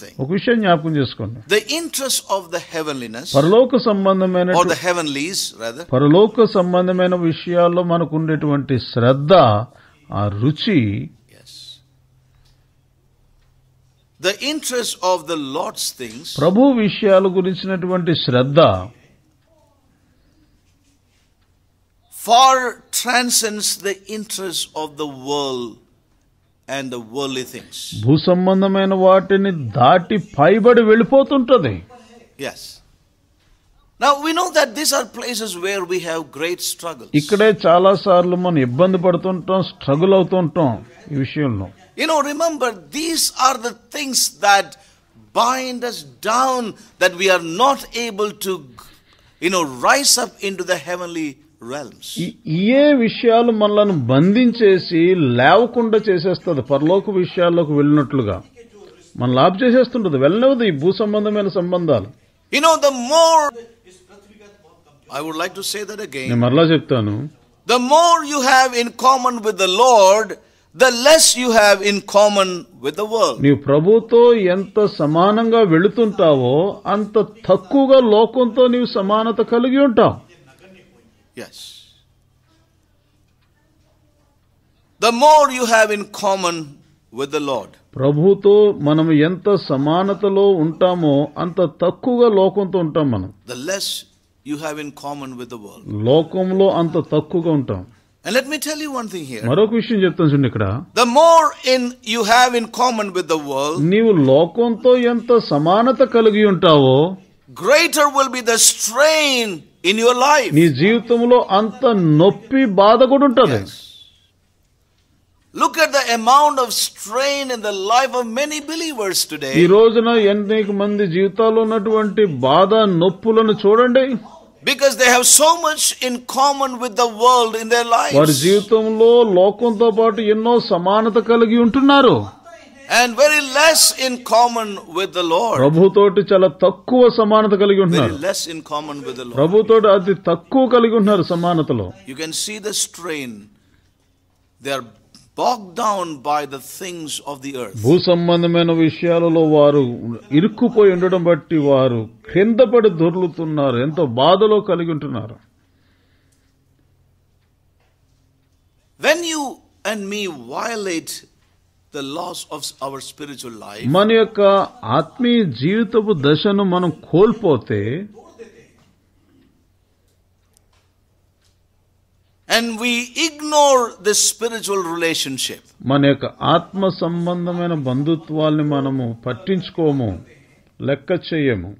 thing. ఒక విషయం జ్ఞాపకం చేసుకోండి. The interest of the heavenliness, పరలోక సంబంధమైన or the heavenlies rather, పరలోక సంబంధమైన విషయాల్లో మనకు ఉండేటువంటి శ్రద్ధ ఆ రుచి yes. The interest of the Lord's things ప్రభు విషయాల గురించినటువంటి శ్రద్ధ far transcends the interest of the world and the worldly things. భూ సంబంధమైన వాటిని దాటి పైబడి వెళ్ళిపోతుంటది Yes. Now we know that these are places where we have great struggles. ఇక్కడే చాలా సార్లు మనం ఇబ్బంది పడుతుంటాం స్ట్రగుల్ అవుతుంటాం ఈ విషయంలో You know, remember, these are the things that bind us down, that we are not able to, you know, rise up into the heavenly realms. ఈ- ఇయే విషయాలు మనల్ని బంధించేసి లేవకుండా చేసేస్తుంది పరలోక విషయాల్లోకి వెళ్ళినట్లుగా మన లాభ చేసేస్తుంటది వెళ్ళనివ్వదు ఈ భూ సంబంధమైన సంబంధాలు You know, the more, I would like to say that again, నేను మరలా చెప్తాను the more you have in common with the Lord, the less you have in common with the world. నీవు ప్రభుతో ఎంత సమానంగా వెళుతుంటావో అంత తక్కువగా లోకంతో నీవు సమానత కలిగి ఉంటావు Yes. the more you have in common with the Lord. ప్రభుతో మనం ఎంత సమానతలో ఉంటామో అంత తక్కువగా లోకంతో ఉంటాం మనం The less you have in common with the world. లోకంలో అంత తక్కువగా ఉంటాం And let me tell you one thing here. మరొక విషయం చెప్తాను చూడండి ఇక్కడ. The more in you have in common with the world నీవు లోకంతో ఎంత సమానత కలిగి ఉంటావో greater will be the strain in your life నీ జీవితంలో అంత నొప్పి బాధ కూడా ఉంటుంది. Look at the amount of strain in the life of many believers today. ఈ రోజున ఎన్నిక మంది జీవితాల్లో ఉన్నటువంటి బాధ నొప్పులను చూడండి. Because they have so much in common with the world in their వారి lives. జీవితంలో లోకంతో పాటు ఎన్నో సమానత కలిగి ఉంటున్నారు And very less in common with the Lord. ప్రభుతోటి చాలా తక్కువ సమానత కలిగి Very ఉంటున్నారు less in common with the Lord. ప్రభుతోటి అతి తక్కువ కలిగి ఉంటున్నారు సమానతలో You can see the strain. They are bogged down by the things of the earth. భూ సంబంధమైన విషయాలలో వారు ఇరుక్కుపోయి ఉండడం బట్టి వారు క్రిందపడి దొర్లుతున్నారు ఎంతో బాధలో కలిగి ఉంటున్నారు When you and me violate the laws of our spiritual life, మన యొక్క ఆత్మీయ జీవితపు దశను మనం కోల్పోతే and we ignore this spiritual relationship, మన యొక్క ఆత్మ సంబంధమైన బంధుత్వాల్ని మనము పట్టించుకోము లెక్క చేయము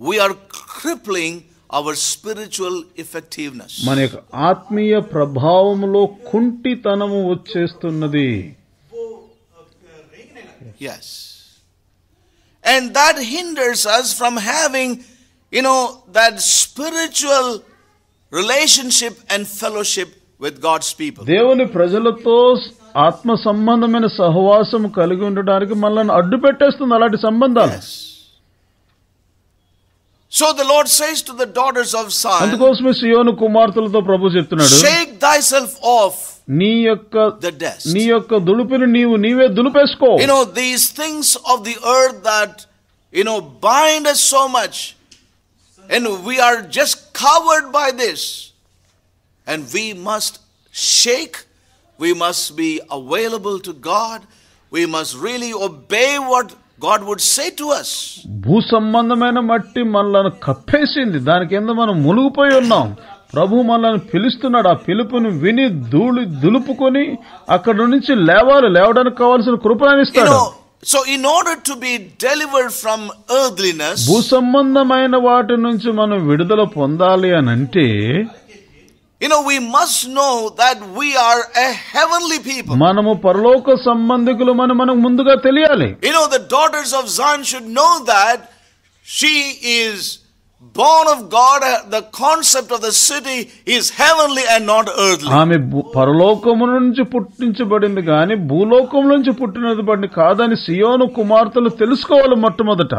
we are crippling our spiritual effectiveness. మన యొక్క ఆత్మీయ ప్రభావములో కుంటితనము వచ్చేస్తున్నది Yes. And that hinders us from having, you know, that spiritual relationship and fellowship with God's people. దేవుని ప్రజలతో ఆత్మ సంబంధమైన సహవాసం కలిగి ఉండడానికి మనల్ని అడ్డు పెట్టేస్తుంది అలాంటి సంబంధాలు Yes. So the Lord says to the daughters of Zion, అందుకోసమే సియోను కుమార్తెలతో ప్రభు చెప్తున్నాడు shake thyself off నీ యొక్క the dust. నీ యొక్క దులుపుని నీవు నీవే దులిపేసుకో You know, these things of the earth that, you know, bind us so much. And we are just covered by this. And we must shake. We must be available to God. We must really obey what God would say to us. భూ సంబంధమైన మట్టి మనలను కప్పేసింది దాని కింద మనం మునిగిపోయి ఉన్నాం ప్రభు మనల్ని పిలుస్తున్నాడు ఆ పిలుపుని విని ధూళి దులుపుకొని అక్కడ నుంచి లేవాలి లేవడానికి కావాల్సిన You కృపణని ఇస్తాడు know, so in order to be delivered from earthliness, భూ సంబంధమైన వాటి నుంచి మనం విడుదల పొందాలి అని అంటే you know, we must know that we are a heavenly people. మనము పరలోక సంబంధికులు మనం మనకు ముందుగా తెలియాలి You know, the daughters of Zion should know that she is born of God. uh, The concept of the city is heavenly and not earthly. ఆమె పరలోకము నుంచి పుట్టించబడింది గాని భూలోకం నుంచి పుట్టినది బట్టి కాదని సియోను కుమార్తెలు తెలుసుకోవాలి మొట్టమొదట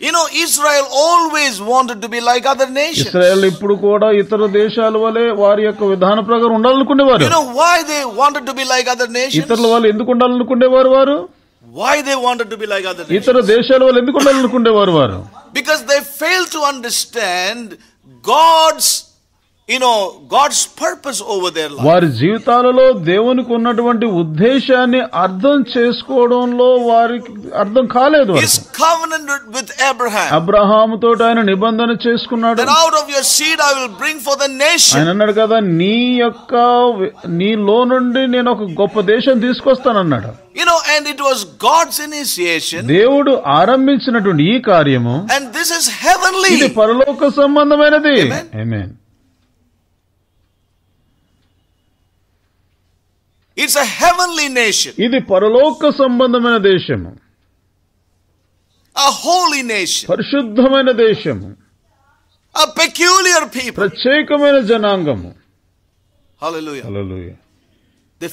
You know, Israel always wanted to be like other nations. Israel ఇప్పుడు కూడా ఇతర దేశాల వలె వారి యొక్క విధాన ప్రకారం ఉండాలనుకునేవారు You know why they wanted to be like other nations? ఇతరుల వాళ్ళు ఎందుకు ఉండాలనుకునేవారు వారు Why they wanted to be like other nations? ఇతర దేశాల వాళ్ళు ఎందుకు ఉండాలనుకునేవారు వారు Because they fail to understand God's, వారి జీవితాలలో దేవునికి ఉన్నటువంటి ఉద్దేశాన్ని అర్థం చేసుకోవడంలో వారికి అర్థం కాలేదు His వారికి covenant with Abraham. అబ్రహాముతో ఆయన నిబంధన చేసుకున్నాడు That out of your seed I will bring for the nation. ఆయన అన్నాడు కదా నీ యొక్క నీలో నుండి నేను ఒక గొప్ప దేశం తీసుకొస్తానన్నాడు You know, and it was God's initiation, దేవుడు ఆరంభించినటువంటి ఈ కార్యము and this is heavenly. ఇది పరలోక సంబంధమైనది Amen. Amen. It's heavenly nation ఇది పరలోక సంబంధమైన దేశము. హోలీ నేషన్ పరిశుద్ధమైన దేశము. పెక్యూలియర్ ప్రత్యేకమైన జనాంగము. హల్లెలూయా హల్లెలూయా దే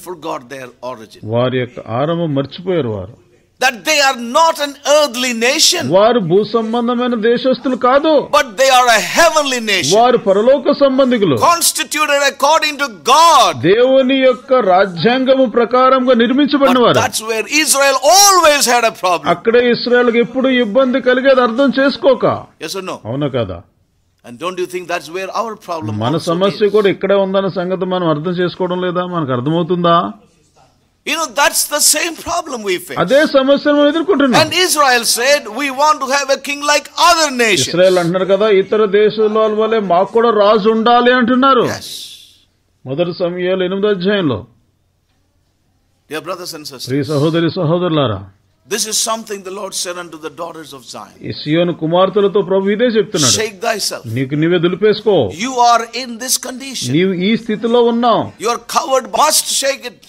ఆరిజిన్ వారి యొక్క ఆరంభం మర్చిపోయారు వారు. That they are not an earthly nation, వారు భూ సంబంధమైన దేశస్తులు కాదు but they are a heavenly nation, వారు పరలోక సంబంధికులు constituted according to God. దేవుని యొక్క రాజ్యాంగము ప్రకారంగా నిర్మించబడిన వారు that's where Israel always had a problem. అక్కడే ఇస్రాయల్కి ఎప్పుడు ఇబ్బంది కలిగేది అర్థం చేసుకోక Yes or no? అవునా కదా And don't you think that's where our problem మన సమస్య? కూడా ఇక్కడే ఉందన్న సంగతి మనం అర్థం చేసుకోవడం లేదా మనకు అర్థమవుతుందా You know, that's the same problem we face. అదే సమస్యను మనం ఎదుర్కొంటున్నాం And Israel said, We want to have a king like other nations. Israel అంటున్నారు కదా ఇతర దేశాల వల్లే మాకు కూడా రాజు ఉండాలి అంటున్నారు Yes. మొదటి సమయాలు ఎనిమిదో అధ్యాయంలో Dear brothers and sisters, Shri సహోదరి సహోదరులారా this is something the Lord said unto the daughters of Zion. ఈ సియోను కుమార్తెలతో ప్రభు ఇదే చెప్తున్నాడు Shake thyself. నీకు నీవే దులిపేసుకో You are in this condition. నీవు ఈ స్థితిలో ఉన్నావు You are covered, must shake it.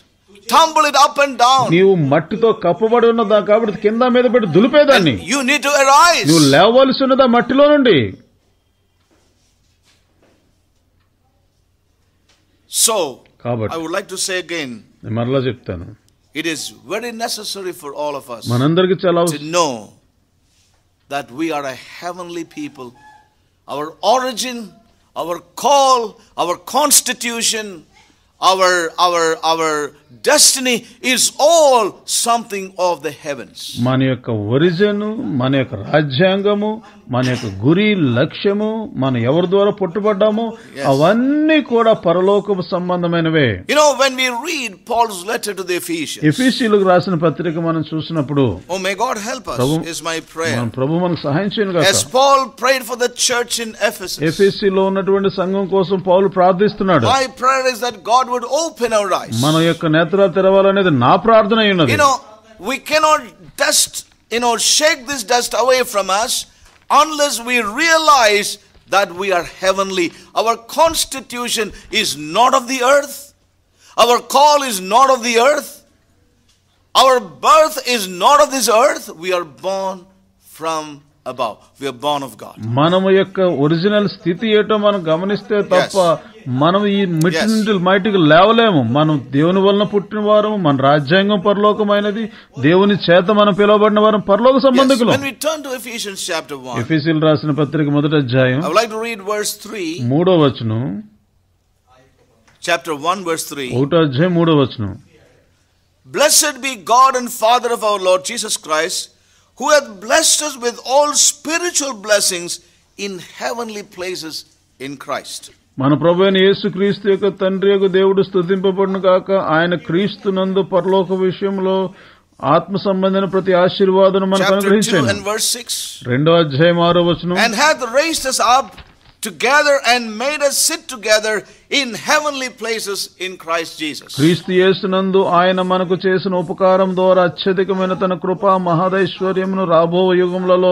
Tumble it up and down. నీవు మట్టితో కప్పబడి ఉన్నదా కాబట్టి కింద మీద పెట్టి దులిపేదాన్ని You need to arise. నువ్వు లేవలసి ఉన్నదా మట్టిలో నుండి So, కాబట్టి I would like to say again, నేను మరలా చెప్తాను it is very necessary for all of us మనందరికి చాలా to know that we are a heavenly people. Our origin, our call, our constitution, our our our destiny is all something of the heavens. మన యొక్క origin మన యొక్క రాజ్యాంగము మన యొక్క గురి లక్ష్యము మన ఎవరి ద్వారా పుట్టుబడ్డాము Yes. అవన్నీ కూడా పరలోకపు సంబంధమైనవే You know, when we read Paul's letter to the Ephesians, ఎఫీసీలకు రాసిన పత్రిక మనం చూసినప్పుడు oh, may God help us, Prabhu- is my మన prayer. ప్రభు మనకు సహాయం చేయను కాక As Paul prayed for the church in Ephesus, ఎఫీసీలో ఉన్నటువంటి సంఘం కోసం పౌలు ప్రార్థిస్తున్నాడు my prayer is that God would open our eyes. మన యొక్క నేత్రాలు తెరవాలనేది నా ప్రార్థన అయి ఉన్నది You know, we cannot dust, you know, shake this dust away from us unless we realize that we are heavenly. Our constitution is not of the earth. Our call is not of the earth. Our birth is not of this earth. We are born from above. We are born of God. మనము యొక్క original స్థితి ఏటో మనం గమనిస్తే తప్ప మనం ఈ మిట్టి. నుండి బయటికి లేవలేము మనం దేవుని వలన పుట్టిన వారు మన రాజ్యాంగం పరలోకమైనది దేవుని చేత మనం పిలువబడిన వారం పరలోక. సంబంధికులు When we turn to Ephesians chapter 1, ఎఫీసీలు రాసిన పత్రిక మొదటి అధ్యాయం I would like to read verse 3, మూడో వచనం chapter 1, verse 3. ఒకటో అధ్యాయం మూడో వచనం Blessed be God and Father of our Lord Jesus Christ, who hath blessed us with all spiritual blessings in heavenly places in Christ. మన ప్రభు అయిన యేసు క్రీస్తు యొక్క తండ్రి యొక్క దేవుడు స్తుతింపబడిన కాక ఆయన క్రీస్తునందు పరలోక విషయంలో ఆత్మ సంబంధమైన ప్రతి ఆశీర్వాదం మనకు Chapter 2 అనుగ్రహించాను and verse 6. రెండో అధ్యాయం ఆరో వచనం And hath raised us up together and made us sit together in heavenly places in Christ Jesus. క్రీస్తు యేసునందు ఆయన మనకు చేసిన ఉపకారం ద్వారా అత్యధికమైన తన కృపా మహాదైశ్వర్యమును రాబో యుగములలో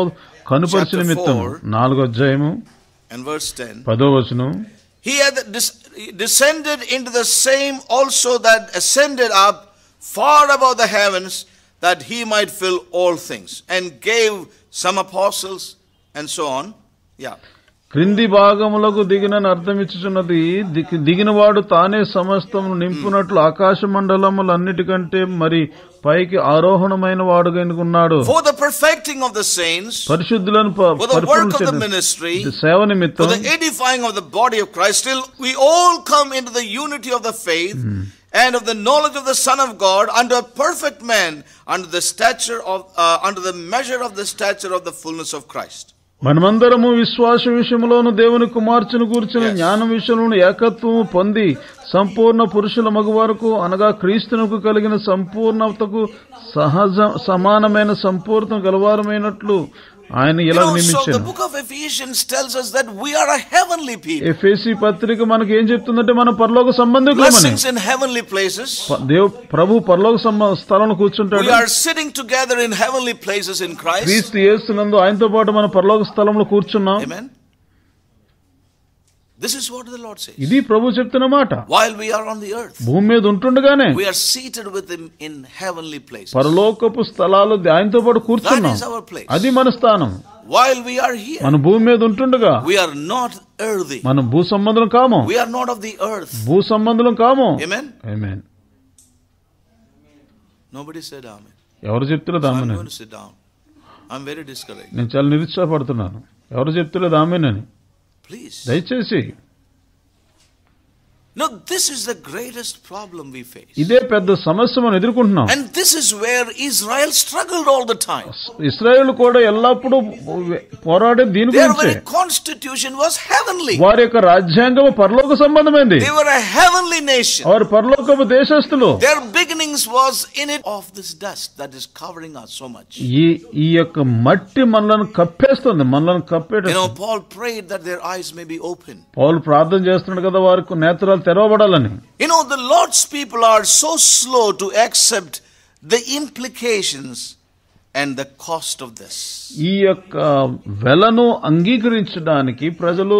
కనుపరిచిన Chapter నిమిత్తం four. నాలుగో అధ్యాయము And verse 10. పదో వచనం He hath dis- descended into the same also that ascended up far above the heavens, that he might fill all things, and gave some apostles, and so on. Yeah. క్రింది భాగములకు దిగినని అర్థమిచ్చుచున్నది దిగి- దిగినవాడు తానే సమస్తమును నింపునట్లు ఆకాశ మండలములన్నిటికంటే మరి పైకి ఆరోహణమైన వాడుగా ఎన్నుకున్నాడు For the perfecting of the saints, పరిశుద్ధులను ప- for the work పరిపూర్ణ of the చేయడం- ministry, సేవ for నిమిత్తం the edifying of the body of Christ, till we all come into the unity of the faith and of the knowledge of the Son of God, unto a perfect man, unto the stature of, uh, unto the measure of the stature of the fullness of Christ. మనమందరము విశ్వాస విషయంలోను దేవుని కుమార్చెను కూర్చున్న Yes. జ్ఞానం విషయంలోను ఏకత్వము పొంది సంపూర్ణ పురుషుల మగ వరకు అనగా క్రీస్తునకు కలిగిన సంపూర్ణతకు సహజ సమానమైన సంపూర్ణ గలవారమైనట్లు ఆయన ఇలా నియమించాడు book of Ephesians tells us that we are a heavenly people ఎఫీసీ పత్రిక మనకి ఏం చెప్తుందంటే మనం పరలోక సంబంధికులమని. ఇన్ హెవెన్లీ ప్లేసెస్ దేవ ప్రభు పరలోక స్థలంలో కూర్చుంటాడు. We are sitting together in heavenly places in Christ క్రీస్తు యేసునందు ఆయనతో పాటు మనం పరలోక స్థలంలో కూర్చున్నాం. ఆమేన్ This is what the Lord says. ఇది ప్రభు చెప్తున్న మాట While we are on the earth, భూమి మీద ఉంటుండగానే we are seated with Him in heavenly places. పరలోకపు స్థలాలు ఆయనతో పాటు That కూర్చున్నాం is our place. అది మన స్థానం While we are here, మన భూమి మీద ఉంటుండగా we are not earthy. మనం భూ సంబంధులం కాము We are not of the earth. భూ సంబంధులం కాము Amen. Amen. Nobody said Amen. ఎవరు చెప్తులేదు So I'm ఆమె going to sit down. I'm very discouraged. నేను చాలా నిరుత్సాహపడుతున్నాను ఎవరు చెప్తులేదు ఆమెనని Please. Deci. No, this is the greatest problem we face. ఇదే పెద్ద సమస్య మనం ఎదుర్కొంటున్నాం And this is where Israel struggled all the time. Israel కూడా ఎల్లప్పుడూ పోరాడే దీని Their గురించే very constitution was heavenly. వారి యొక్క రాజ్యాంగం పరలోక సంబంధమైంది They were a heavenly nation. వారు పరలోకపు దేశస్థులు Their beginnings was in it of this dust that is covering us so much. ఈ ఈ యొక్క మట్టి మనలను కప్పేస్తుంది మనలను కప్పేట You know, Paul prayed that their eyes may be open. పౌలు ప్రార్థన చేస్తున్నాడు కదా వారికి నేత్రాలు తెరవబడాలని You know, the Lord's people are so slow to accept the implications and the cost of this. ఈ యొక్క వెలను అంగీకరించడానికి ప్రజలు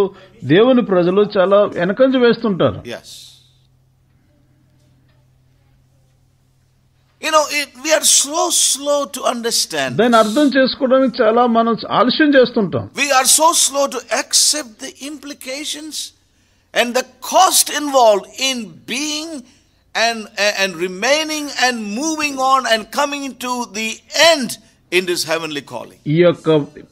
దేవుని ప్రజలు చాలా వెనకంజ వేస్తుంటారు Yes. You know, it, we are so slow to understand. దాన్ని అర్థం చేసుకోవడానికి చాలా మనం ఆలస్యం చేస్తుంటాం We are so slow to accept the implications and the cost involved in being and, and remaining and moving on and coming to the end in this heavenly calling. ఈ యొక్క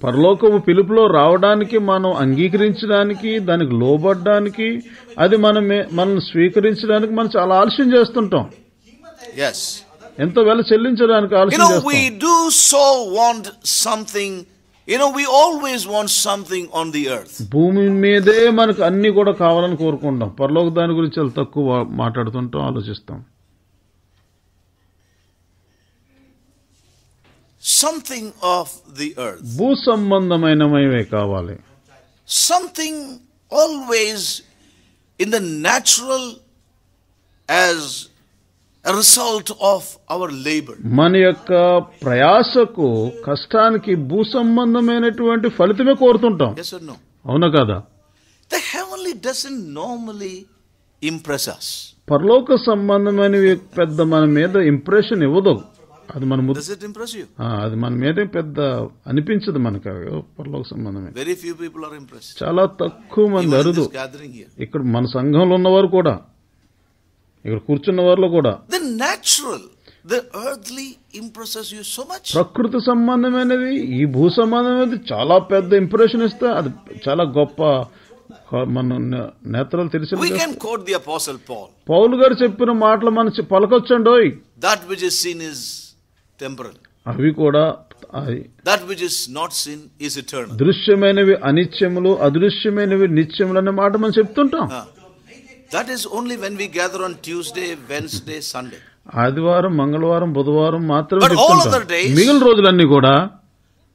పరలోకపు పిలుపులో రావడానికి మనం అంగీకరించడానికి దానికి లోబడ్డానికి అది మనం మనల్ని స్వీకరించడానికి మనం చాలా ఆలస్యం చేస్తుంటాం Yes. ఎంతో వెల చెల్లించడానికి You ఆలస్యం know, చేస్తాం we do so want something. You know, we always want something on the earth. భూమి మీదే మనకు అన్ని కూడా కావాలని కోరుకుంటాం పరలోక దాని గురించి చాలా తక్కువ మాట్లాడుతుంటాం ఆలోచిస్తాం Something of the earth. భూ సంబంధమైనవే కావాలి Something always in the natural as result of our labor. మన యొక్క ప్రయాసకు కష్టానికి భూ సంబంధమైనటువంటి ఫలితమే కోరుతుంటాం? అవునా కదా The heavenly doesn't normally impress us. పరలోక సంబంధమైనవి పెద్ద మన మీద ఇంప్రెషన్ ఇవ్వదు అది మన అది మన మీద పెద్ద అనిపించదు మనకు పరలోక సంబంధమే Very few people are impressed. చాలా తక్కువ మంది అరుదు. ఇక్కడ మన సంఘంలో ఉన్నవారు కూడా ఇక్కడ కూర్చున్న వారిలో కూడా The natural, the earthly impresses you so much. ప్రకృతి సంబంధమైనది ఈ భూ సంబంధమైనది చాలా పెద్ద ఇంప్రెషన్ ఇస్తే అది చాలా గొప్ప మన నేత్రాలు తెలిసి We can quote the Apostle Paul. పౌలు గారు చెప్పిన మాటలు మన చి- పలకొచ్చండోయ్ That which is seen is temporal. అవి కూడా That which is not seen is eternal. దృశ్యమైనవి అనిత్యములు అదృశ్యమైనవి నిత్యములు అనే మాట మనం చెప్తుంటాం. That is only when we gather on Tuesday, Wednesday, Sunday. ఆదివారం మంగళవారం బుధవారం మాత్రమే But all చెప్తుంటాం other days- మిగిలిన రోజులన్నీ కూడా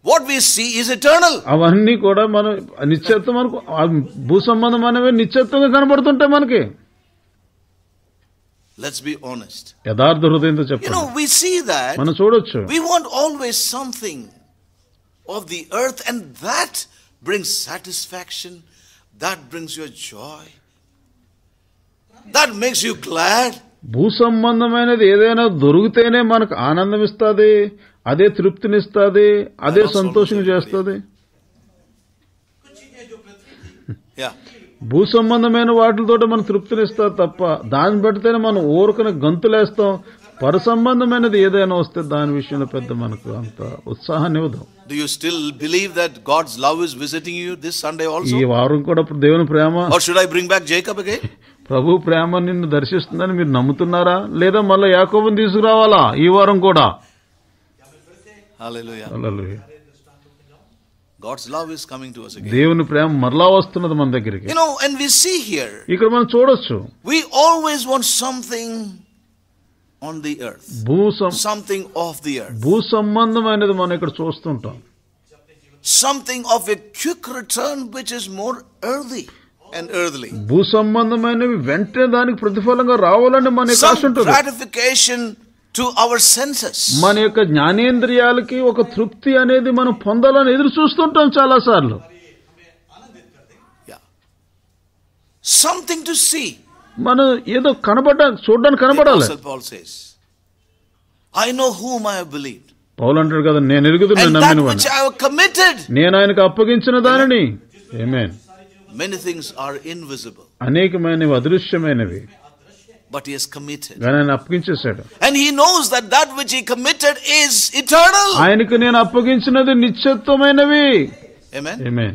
What we see is eternal. అవన్నీ కూడా మనం నిత్యత్వం మనకు ఆ భూ సంబంధం అనేవి నిత్యత్వంగా కనబడుతుంటాయి మనకి Let's be honest. యథార్థ హృదయంతో You చెప్పండి know, we see that మనం చూడొచ్చు we want always something of the earth, and that brings satisfaction, that brings you joy, that makes you glad. భూ సంబంధమైనది ఏదైనా దొరికితేనే మనకు ఆనందం ఇస్తుంది అదే తృప్తినిస్తుంది అదే సంతోషం చేస్తుంది. భూ సంబంధమైన వాటితో మనం తృప్తినిస్తుంది తప్ప దాన్ని బట్టితేనే మనం ఊరుకుని గంతులేస్తాం పర సంబంధమైనది ఏదైనా వస్తే దాని విషయంలో పెద్ద మనకు అంత ఉత్సాహాన్ని ఇవ్వదు Do you still believe that God's love is visiting you this Sunday ఈ also? వారం కూడా దేవుని ప్రేమ Or should I bring back Jacob again? ప్రభు ప్రేమ నిన్ను దర్శిస్తుందని మీరు నమ్ముతున్నారా? లేదా మళ్ళీ ఏకోపం తీసుకురావాలా? ఈ వారం కూడా? దేవుని ప్రేమ మరలా వస్తున్నది మన దగ్గరికి. ఇక్కడ మనం చూడొచ్చు. Always want something on the earth భూ సంథింగ్ ఆఫ్ ది ఎర్త్ భూ సంబంధమైనది మనం ఇక్కడ చూస్తుంటాం. Something of a quick return which is more earthy భూ సంబంధమైనవి వెంటనే దానికి ప్రతిఫలంగా రావాలని మన gratification to our senses. మన యొక్క జ్ఞానేంద్రియాలకి ఒక తృప్తి అనేది మనం పొందాలని ఎదురు చూస్తుంటాం చాలా సార్లు. Something to see. మనం ఏదో కనబడ చూడడానికి కనబడాలి know whom I have believed. పౌలు అంటాడు కదా నేను ఎరుగుతు నేను ఆయనకు అప్పగించిన దానిని ఏమే Many things are invisible, అనేకమైనవి అదృశ్యమైనవి but he has committed. కానీ ఆయన అప్పగించేశాడు And he knows that that which he committed is eternal. ఆయనకు నేను అప్పగించినది నిత్యత్వమైనవి Amen. ఏమే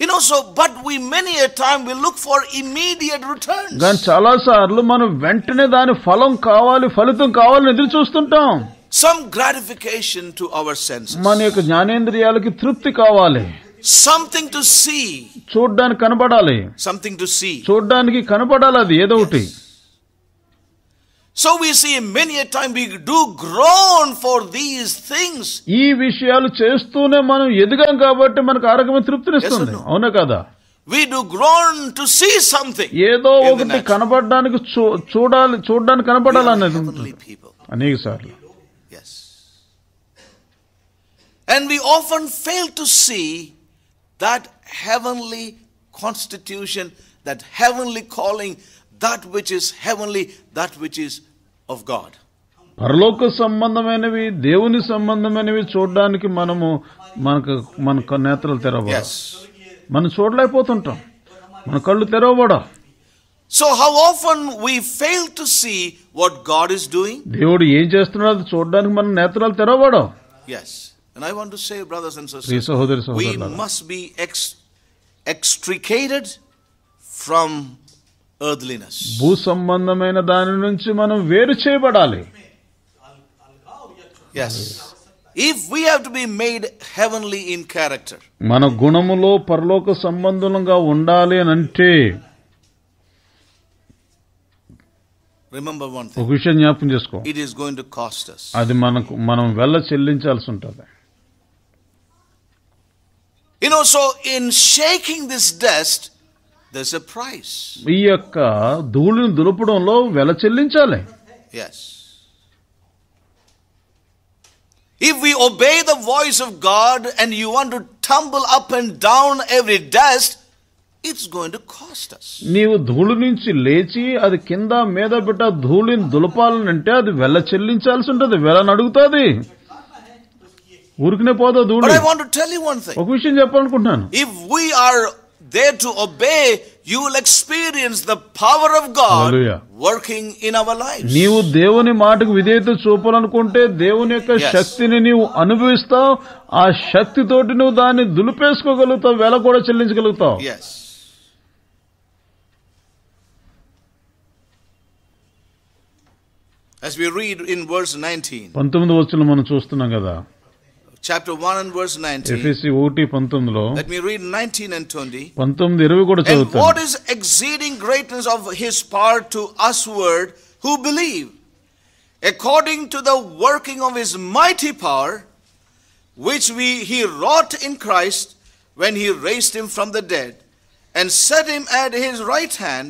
You know, so, but we many a time we look for immediate returns. కానీ చాలా సార్లు మనం వెంటనే దాని ఫలం కావాలి ఫలితం కావాలని ఎదురు చూస్తుంటాం Some gratification to our senses. మన యొక్క జ్ఞానేంద్రియాలకి తృప్తి కావాలి Something to see. చూడ్డానికి కనపడాలి Something to see. చూడ్డానికి కనపడాలి అది ఏదో ఒకటి So we see many a time we do groan for these things. ఈ విషయాలు చేస్తూనే మనం ఎదిగాం కాబట్టి మనకు ఆరోగ్యమైన తృప్తినిస్తుంది Yes or no? అవునా కదా We do groan to see something. ఏదో In the ఒకటి natural. కనపడడానికి చూ- చూడాలి చూడడానికి We కనపడాలి are అనేది heavenly ఉంటుంది people. అనేక సార్లు Yes. And we often fail to see that heavenly constitution, that heavenly calling, that which is heavenly, that which is of God. పరలోక సంబంధమైనవి దేవుని సంబంధమైనవి చూడడానికి మనము మనకు మన నేత్రాలు తెరవబడ Yes. మనం చూడలేకపోతుంటాం మన కళ్ళు తెరవబడ So, how often we fail to see what God is doing? దేవుడు ఏం చేస్తున్నాడో అది చూడడానికి మన నేత్రాలు తెరవబడం Yes. And I want to say, brothers and sisters, we must be ex- extricated from earthliness. భూ సంబంధమైన దాని నుంచి మనం వేరు చేయబడాలి Yes. If we have to be made heavenly in character, మన గుణములో పరలోక సంబంధంగా ఉండాలి అని అంటే remember one ఒక విషయం జ్ఞాపకం చేసుకో it is going to cost us. అది మనకు మనం వెళ్ళ చెల్లించాల్సి ఉంటుంది You know, so in shaking this dust, there's a price. ఈ యొక్క ధూళిని దులపడంలో వెల చెల్లించాలి Yes. If we obey the voice of God and you want to tumble up and down every dust, it's going to cost us. నీవు ధూళి నుంచి లేచి అది కింద మీద బిడ్డ ధూళిని దులపాలనంటే అది వెల చెల్లించాల్సి ఉంటుంది వెలని అడుగుతుంది ఊరికనే పోదో దూడు. I want to tell you one thing ఒక విషయం చెప్పాలనుకుంటున్నాను. If we are they to obey you will experience the power of God working in our life నీవు దేవుని మాటకు విధేయత చూపాలనుకుంటే దేవుని యొక్క శక్తిని నీవు అనుభవిస్తావు. ఆ శక్తి తోటి నువ్వు దాన్ని దులిపేసుకోగలుగుతావు. వెల కూడా చెల్లించగలుగుతావు. Yes. As we read in verse 19 పంతొమ్మిది వచనం మనం చూస్తున్నాం కదా chapter 1 and verse 19, ఎఫ్ఎస్సి ఒకటి పంతొమ్మిదిలో let me read 19 and 20. పంతొమ్మిది ఇరవై కూడా And చదువుతాను what is exceeding greatness of his power to usward who believe, according to the working of his mighty power, which we he wrought in Christ when he raised him from the dead, and set him at his right hand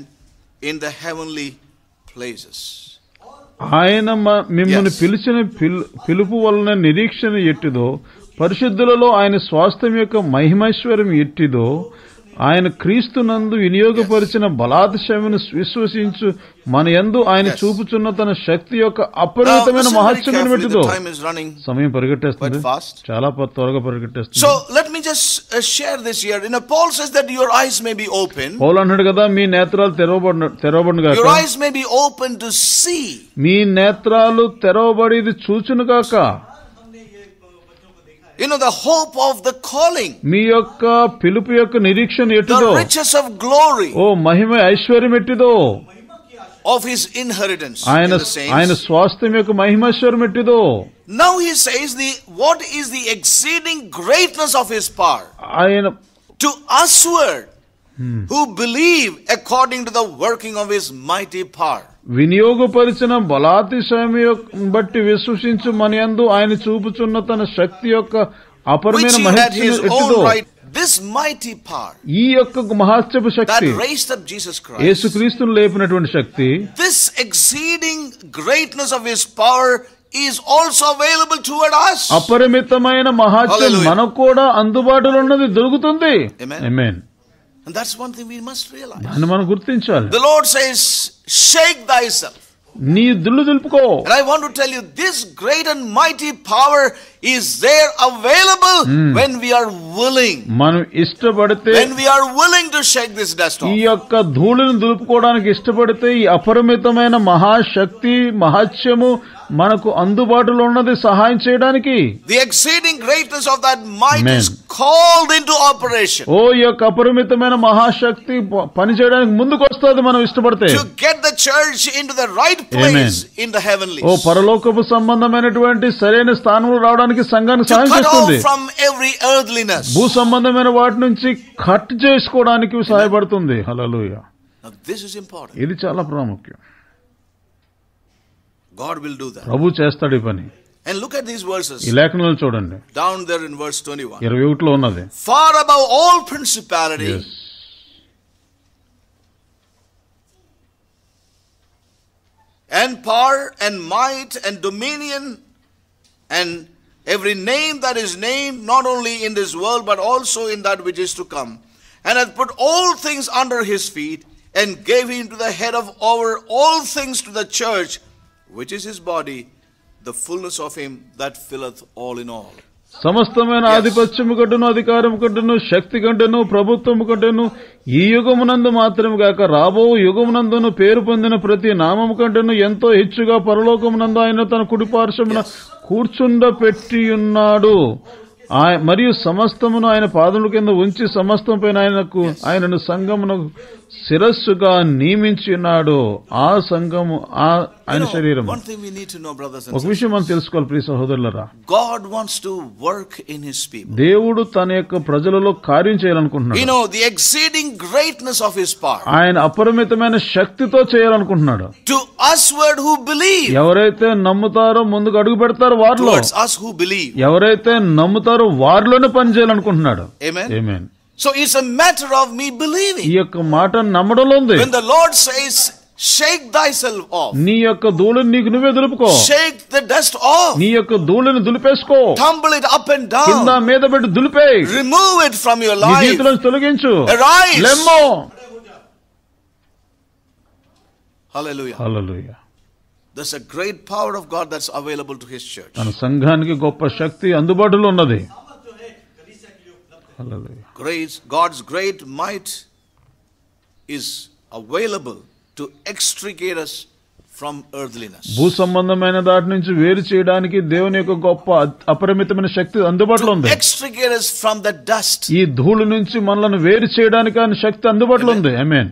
in the heavenly places. ఆయన మిమ్మల్ని. పిలిచిన పిలు- పిలుపు వలన నిరీక్షణ ఎట్టిదో పరిశుద్ధులలో ఆయన స్వాస్థ్యం యొక్క మహిమైశ్వర్యం ఎట్టిదో ఆయన క్రీస్తునందు వినియోగపరిచిన బలాతిశయమును విశ్వసించు మన యందు ఆయన. చూపుచున్న తన శక్తి యొక్క అపరిమితమైన carefully, పెట్టిదో సమయం పరిగెట్టేస్తుంది. చాలా త్వరగా పరిగెట్టేస్తుంది me just uh, share this here. You know, Paul says that your eyes may be open. పౌలు అన్నాడు కదా మీ నేత్రాలు తెరవబడిన Your గాక eyes may be open to see మీ నేత్రాలు తెరవబడిది చూచును గాక You know, the hope of the calling, మీ యొక్క పిలుపు యొక్క నిరీక్షణ ఎట్టిదో the riches of glory ఓ మహిమ ఐశ్వర్యం ఎట్టిదో of his inheritance in ఆయన the ఆయన saints. స్వాస్థ్యం యొక్క మహిమైశ్వర్యం ఎట్టిదో Now he says the what is the exceeding greatness of his power ఆయన to usward who believe according to the working of his mighty power వినియోగపరిచిన బలాతిశయం బట్టి విశ్వసించు మన మనయందు ఆయన చూపుచున్న తన శక్తి యొక్క అపరిమిత ఈ యొక్క మహాశ్చపు శక్తి రైస్ అప్ జీసస్ క్రైస్ట్ యేసుక్రీస్తును లేపినటువంటి శక్తి this exceeding greatness of his power is also available toward అపరిమితమైన మహాశ్చ మనకు కూడా అందుబాటులో ఉన్నది దొరుకుతుంది. I mean Amen. And that's one thing we must realize. దాన్ని మనం గుర్తించాలి The Lord says, Shake thyself. నీ దుల్లు దులుపుకో And I want to tell you, this great and mighty power is there available when we are willing. మనం ఇష్టపడితే When we are willing to shake this dust ఈ. యొక్క ధూళిని దులుపుకోవడానికి ఇష్టపడితే ఈ అపరిమితమైన మహాశక్తి మహత్యము మనకు అందుబాటులో ఉన్నది సహాయం చేయడానికి The exceeding greatness of that might Amen. is called into operation ఓ యొక్క అపరిమితమైన మహాశక్తి పని చేయడానికి ముందుకు వస్తుంది మనం ఇష్టపడితే to get the church into the right place in the heavenlies. ఓ పరలోకపు సంబంధమైనటువంటి సరైన స్థానంలో రావడానికి సంఘానికి to సహాయం చేస్తుంది from every earthliness. భూ సంబంధమైన వాటి నుంచి కట్ చేసుకోవడానికి సహాయపడుతుంది Now, this is important. ఇది చాలా ప్రాముఖ్యం God will do that. ప్రభు చేస్తాడు ఈ పని And look at these verses ఈ లేఖనాలు చూడండి down there in verse 21. ఇరవై ఒకటిలో ఉన్నది Far above all principality Yes. and power and might and dominion and every name that is named, not only in this world but also in that which is to come, and hath put all things under his feet, and gave him to the head of over all things to the church, which is his body, the fullness of him that filleth all in all. సమస్తమైన ఆధిపత్యము కంటేను అధికారం కంటేను శక్తి కంటేను ప్రభుత్వము కంటేను ఈ యుగమునందు మాత్రమే గాక రాబో యుగమునందును పేరు పొందిన ప్రతి నామము కంటేను ఎంతో హెచ్చుగా పరలోకమునందు ఆయన తన కుడిపార్శ్వమున కూర్చుండ పెట్టి ఉన్నాడు మరియు సమస్తమును ఆయన పాదముల కింద ఉంచి సమస్తం పైన ఆయనకు ఆయనను సంఘమును శిరస్సుగా నియమించినాడో ఆ సంఘము ఆయన శరీరం ఒక విషయం మనం తెలుసుకోవాలి ప్రియ సహోదరులరా. God wants to work in his people దేవుడు తన యొక్క ప్రజలలో కార్యం చేయాలనుకుంటున్నాడు. You know the exceeding greatness of his power ఆయన అపరిమితమైన శక్తితో చేయాలనుకుంటున్నాడు. To us word who believe. ఎవరైతే నమ్ముతారో ముందుకు అడుగు పెడతారో వారిలో. Us who believe. ఎవరైతే నమ్ముతారో వారిలోనే పని చేయాలనుకుంటున్నాడు. ఆమేన్ ఆమేన్ So it's a matter of me ఈ believing. యొక్క మాట నమ్మడంలో ఉంది When the Lord says, shake thyself off, నీ యొక్క ధూళిని నీకు నువ్వే దులుపుకో shake the dust off, నీ యొక్క ధూళిని దులిపేసుకో tumble it up and కింద down, మీద పెట్టి దులిపే remove it from your నీ life. జీవితంలో తొలగించు Arise. లెమ్మో Hallelujah. Hallelujah There's a great power of God that's available to his church. తన సంఘానికి గొప్ప శక్తి అందుబాటులో ఉన్నది హల్లెలూయా Grace, God's great might is available to extricate us from earthliness. భూ సంబంధమైన దాటి నుంచి వేరు చేయడానికి దేవుని యొక్క గొప్ప అపరిమితమైన శక్తి అందుబాటులో ఉంది extricate us from the dust. ఈ ధూళి నుంచి మనలను వేరు చేయడానికి ఆయన శక్తి అందుబాటులో ఉంది I mean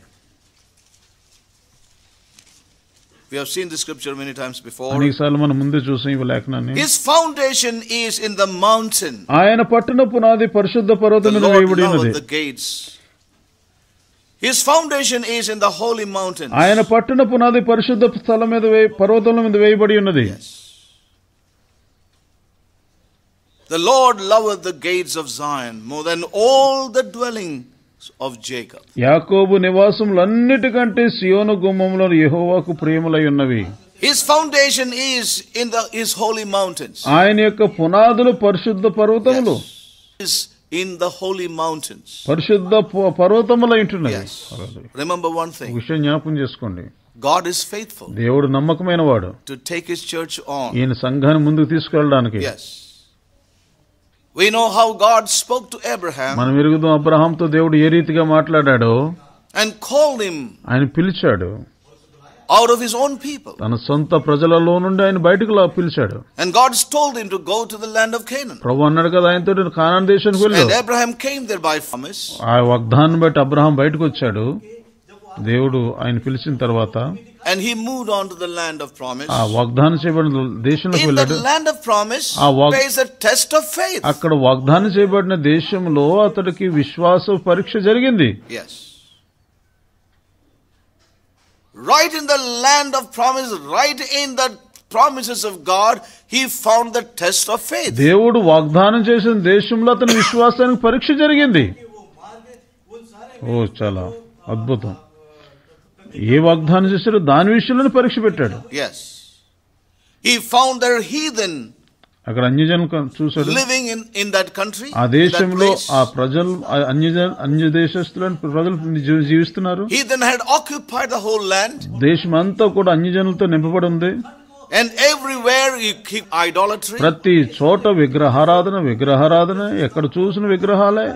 We have seen this scripture many times before. అనేకసార్లు మనం ముందే చూసాం ఈ లేఖనాన్ని His foundation is in the mountain. ఆయన పట్టణ పునాది పరిశుద్ధ పర్వతం The మీద Lord వేయబడి ఉన్నది loveth the gates. His foundation is in the holy mountains. ఆయన పట్టణ పునాది పరిశుద్ధ స్థలం మీద వే- పర్వతం మీద వేయబడి ఉన్నది The Lord loveth the gates of Zion more than all the dwellings of Jacob. యాకోబు నివాసములన్నిటికంటే సియోను గుమ్మంలో యెహోవాకు ప్రేమలై ఉన్నవి His foundation is in the his holy mountains. ఆయన యొక్క పునాదులు పరిశుద్ధ పర్వతములు Is in the holy mountains. పరిశుద్ధ పర్వతములై. Remember one ఒక thing. విషయం జ్ఞాపకం చేసుకోండి God is faithful దేవుడు నమ్మకమైన వాడు to take his church on. ఈయన సంఘాన్ని ముందుకు తీసుకెళ్ళడానికి Yes. We know how God spoke to Abraham మనం ఎరుగుదాం అబ్రహాంతో దేవుడు ఏ రీతిగా మాట్లాడాడో and called him ఆయన పిలిచాడు out of his own people. తన సొంత ప్రజలలో నుండి ఆయన బయటకు లా పిలిచాడు And God told him to go to the land of Canaan. ప్రభు అన్నాడు కదా ఆయనతో కానాన్ దేశానికి వెళ్ళు And Abraham came there by promise. ఆ వాగ్దాన్ని బట్టి అబ్రహాం బయటకు వచ్చాడు దేవుడు ఆయన పిలిచిన తర్వాత And he moved on to the land of promise. ఆ వాగ్దానం చేయబడిన దేశంలోకి In the వెళ్ళాడు land of promise, ఆ వాగ్- there is a test of faith. అక్కడ వాగ్దానం చేయబడిన దేశంలో అతడికి విశ్వాస పరీక్ష జరిగింది Yes. Right in the land of promise, right in the promises of God, he found the test of faith. దేవుడు వాగ్దానం చేసిన దేశంలో అతని విశ్వాసానికి పరీక్ష జరిగింది ఓ చాలా అద్భుతం ఏ వాగ్దానం చేశారో దాని విషయంలోనే పరీక్ష పెట్టాడు Yes. He found their heathen అక్కడ అన్యజనులు చూశాడు living in, in that country, ఆ దేశంలో. ఆ ప్రజలు ఆ అన్యజ అన్య దేశస్తులను ప్రజలు జీవిస్తున్నారు He then had occupied the whole land, దేశం అంతా కూడా అన్యజనులతో నింపబడి ఉంది and everywhere he keep idolatry. ప్రతి చోట విగ్రహారాధన విగ్రహారాధన ఎక్కడ చూసిన విగ్రహాలే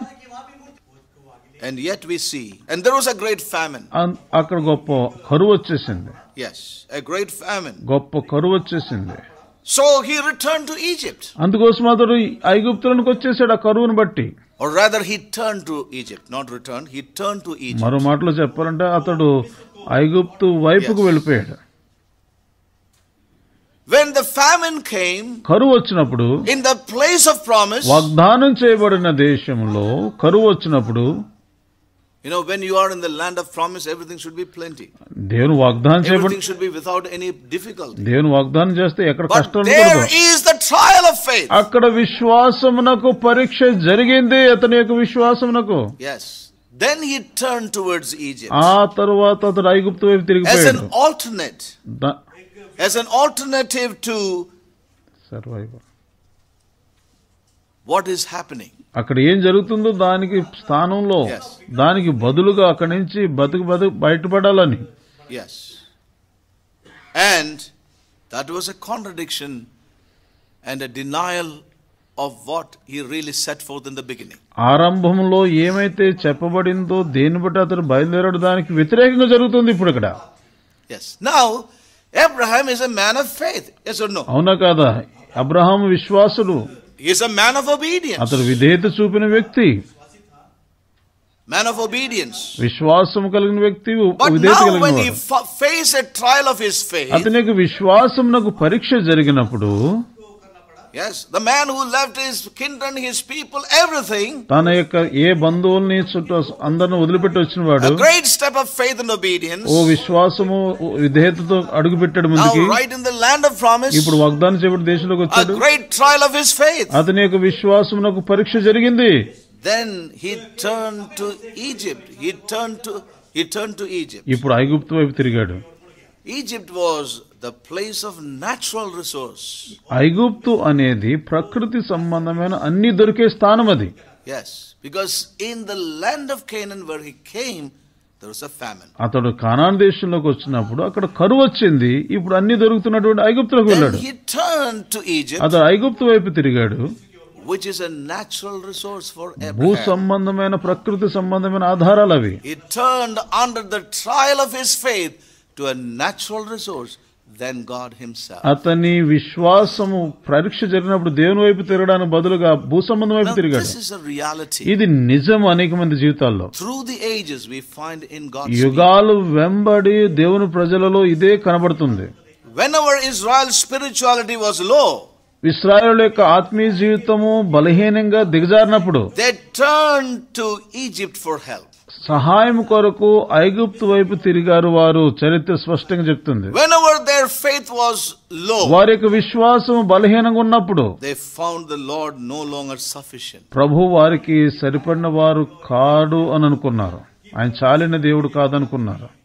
And yet we see, and there was a great famine. అక్కడ గొప్ప కరువు వచ్చేసింది Yes, a great famine. గొప్ప కరువు వచ్చేసింది So he returned to Egypt, అందుకోసం అతడు ఐగుప్తులకు వచ్చేసాడు ఆ కరువును బట్టి or rather, he turned to Egypt, not returned. He turned to Egypt. మరో మాటలో చెప్పాలంటే అతడు ఐగుప్తు వైపుకు. వెళ్ళిపోయాడు When the famine came, కరువు వచ్చినప్పుడు in the place of promise, వాగ్దానం చేయబడిన దేశంలో కరువు వచ్చినప్పుడు you know, when you are in the land of promise, everything should be plenty. దేవుని వాగ్దానం చేయబడి Everything should be without any difficulty. దేవుని వాగ్దానం చేస్తే ఎక్కడ But కష్టం there ఉండకూడదు is the trial of faith. అక్కడ విశ్వాసమునకు పరీక్ష జరిగింది అతని యొక్క విశ్వాసమునకు Yes. Then he turned towards Egypt ఆ తరువాత అతడు ఐగుప్తు వైపు as తిరిగిపోయాడు an alternate, the- as an alternative to survivor what is happening. అక్కడ ఏం జరుగుతుందో దానికి స్థానంలో దానికి బదులుగా అక్కడి నుంచి బతుకు బతుకు బయటపడాలని. And that was contradiction and denial of what he really set forth in the beginning ఆరంభంలో ఏమైతే చెప్పబడిందో దేని బట్టి అతను బయలుదేరడం దానికి వ్యతిరేకంగా జరుగుతుంది ఇప్పుడు ఇక్కడ. Yes now Abraham is a man of faith yes or అవునా కాదా? అబ్రహాం విశ్వాసుడు. He is a man of obedience. అతడు విధేయత చూపిన వ్యక్తి Man of obedience. విశ్వాసం కలిగిన వ్యక్తి But విధేయత now, కలిగిన when he వాడు. fa- faced a trial of his faith, అతని యొక్క విశ్వాసమునకు పరీక్ష జరిగినప్పుడు తన యొక్క ఏ బంధువుల్ని చుట్టూ అందరిని వదిలిపెట్టి వచ్చిన వాడు a great step of faith and obedience, ఓ విశ్వాసము ఓ విధేయతతో అడుగు పెట్టాడు now ముందుకి right in the land of promise, ఇప్పుడు వాగ్దానం చేయబడి దేశంలోకి a వచ్చాడు great trial of his faith. అతని యొక్క విశ్వాసమునకు పరీక్ష జరిగింది Then he turned to Egypt. He turned to he turned to Egypt. ఇప్పుడు ఐగుప్తు వైపు తిరిగాడు Egypt was the place of natural resource. ఐగుప్తు అనేది ప్రకృతి సంబంధమైన అన్ని దొరికే స్థానం అది Yes, because in the land of Canaan where he came, there was a famine. అతడు కానాన్ దేశంలోకి వచ్చినప్పుడు అక్కడ కరువు వచ్చింది ఇప్పుడు అన్ని దొరుకుతున్నటువంటి ఐగుప్తులోకి వెళ్ళాడు he turned to Egypt, అతడు ఐగుప్తు వైపు తిరిగాడు which is a natural resource for భూ. సంబంధమైన ప్రకృతి సంబంధమైన ఆధారాలు అవి He turned under the trial of his faith to a natural resource, then God Himself. అతని విశ్వాసము పరీక్ష జరిగినప్పుడు దేవుని వైపు తిరగడానికి బదులుగా భూ సంబంధం వైపు తిరిగాడు. ఇది నిజం అనేక మంది జీవితాల్లో. యుగాలు వెంబడి దేవుని ప్రజలలో ఇదే కనబడుతుంది Whenever Israel's spirituality was low, Israel యొక్క ఆత్మీయ జీవితము బలహీనంగా దిగజారినప్పుడు they turned to Egypt for help. సహాయం కొరకు ఐగుప్తు వైపు తిరిగారు వారు. చరిత్ర స్పష్టంగా చెప్తుంది. Whenever their faith was low, వారి యొక్క విశ్వాసం బలహీనంగా ఉన్నప్పుడు they found the Lord no longer sufficient. ప్రభు వారికి సరిపడిన వారు కాడు అని అనుకున్నారు. ఆయన చాలిన దేవుడు కాదనుకున్నారు.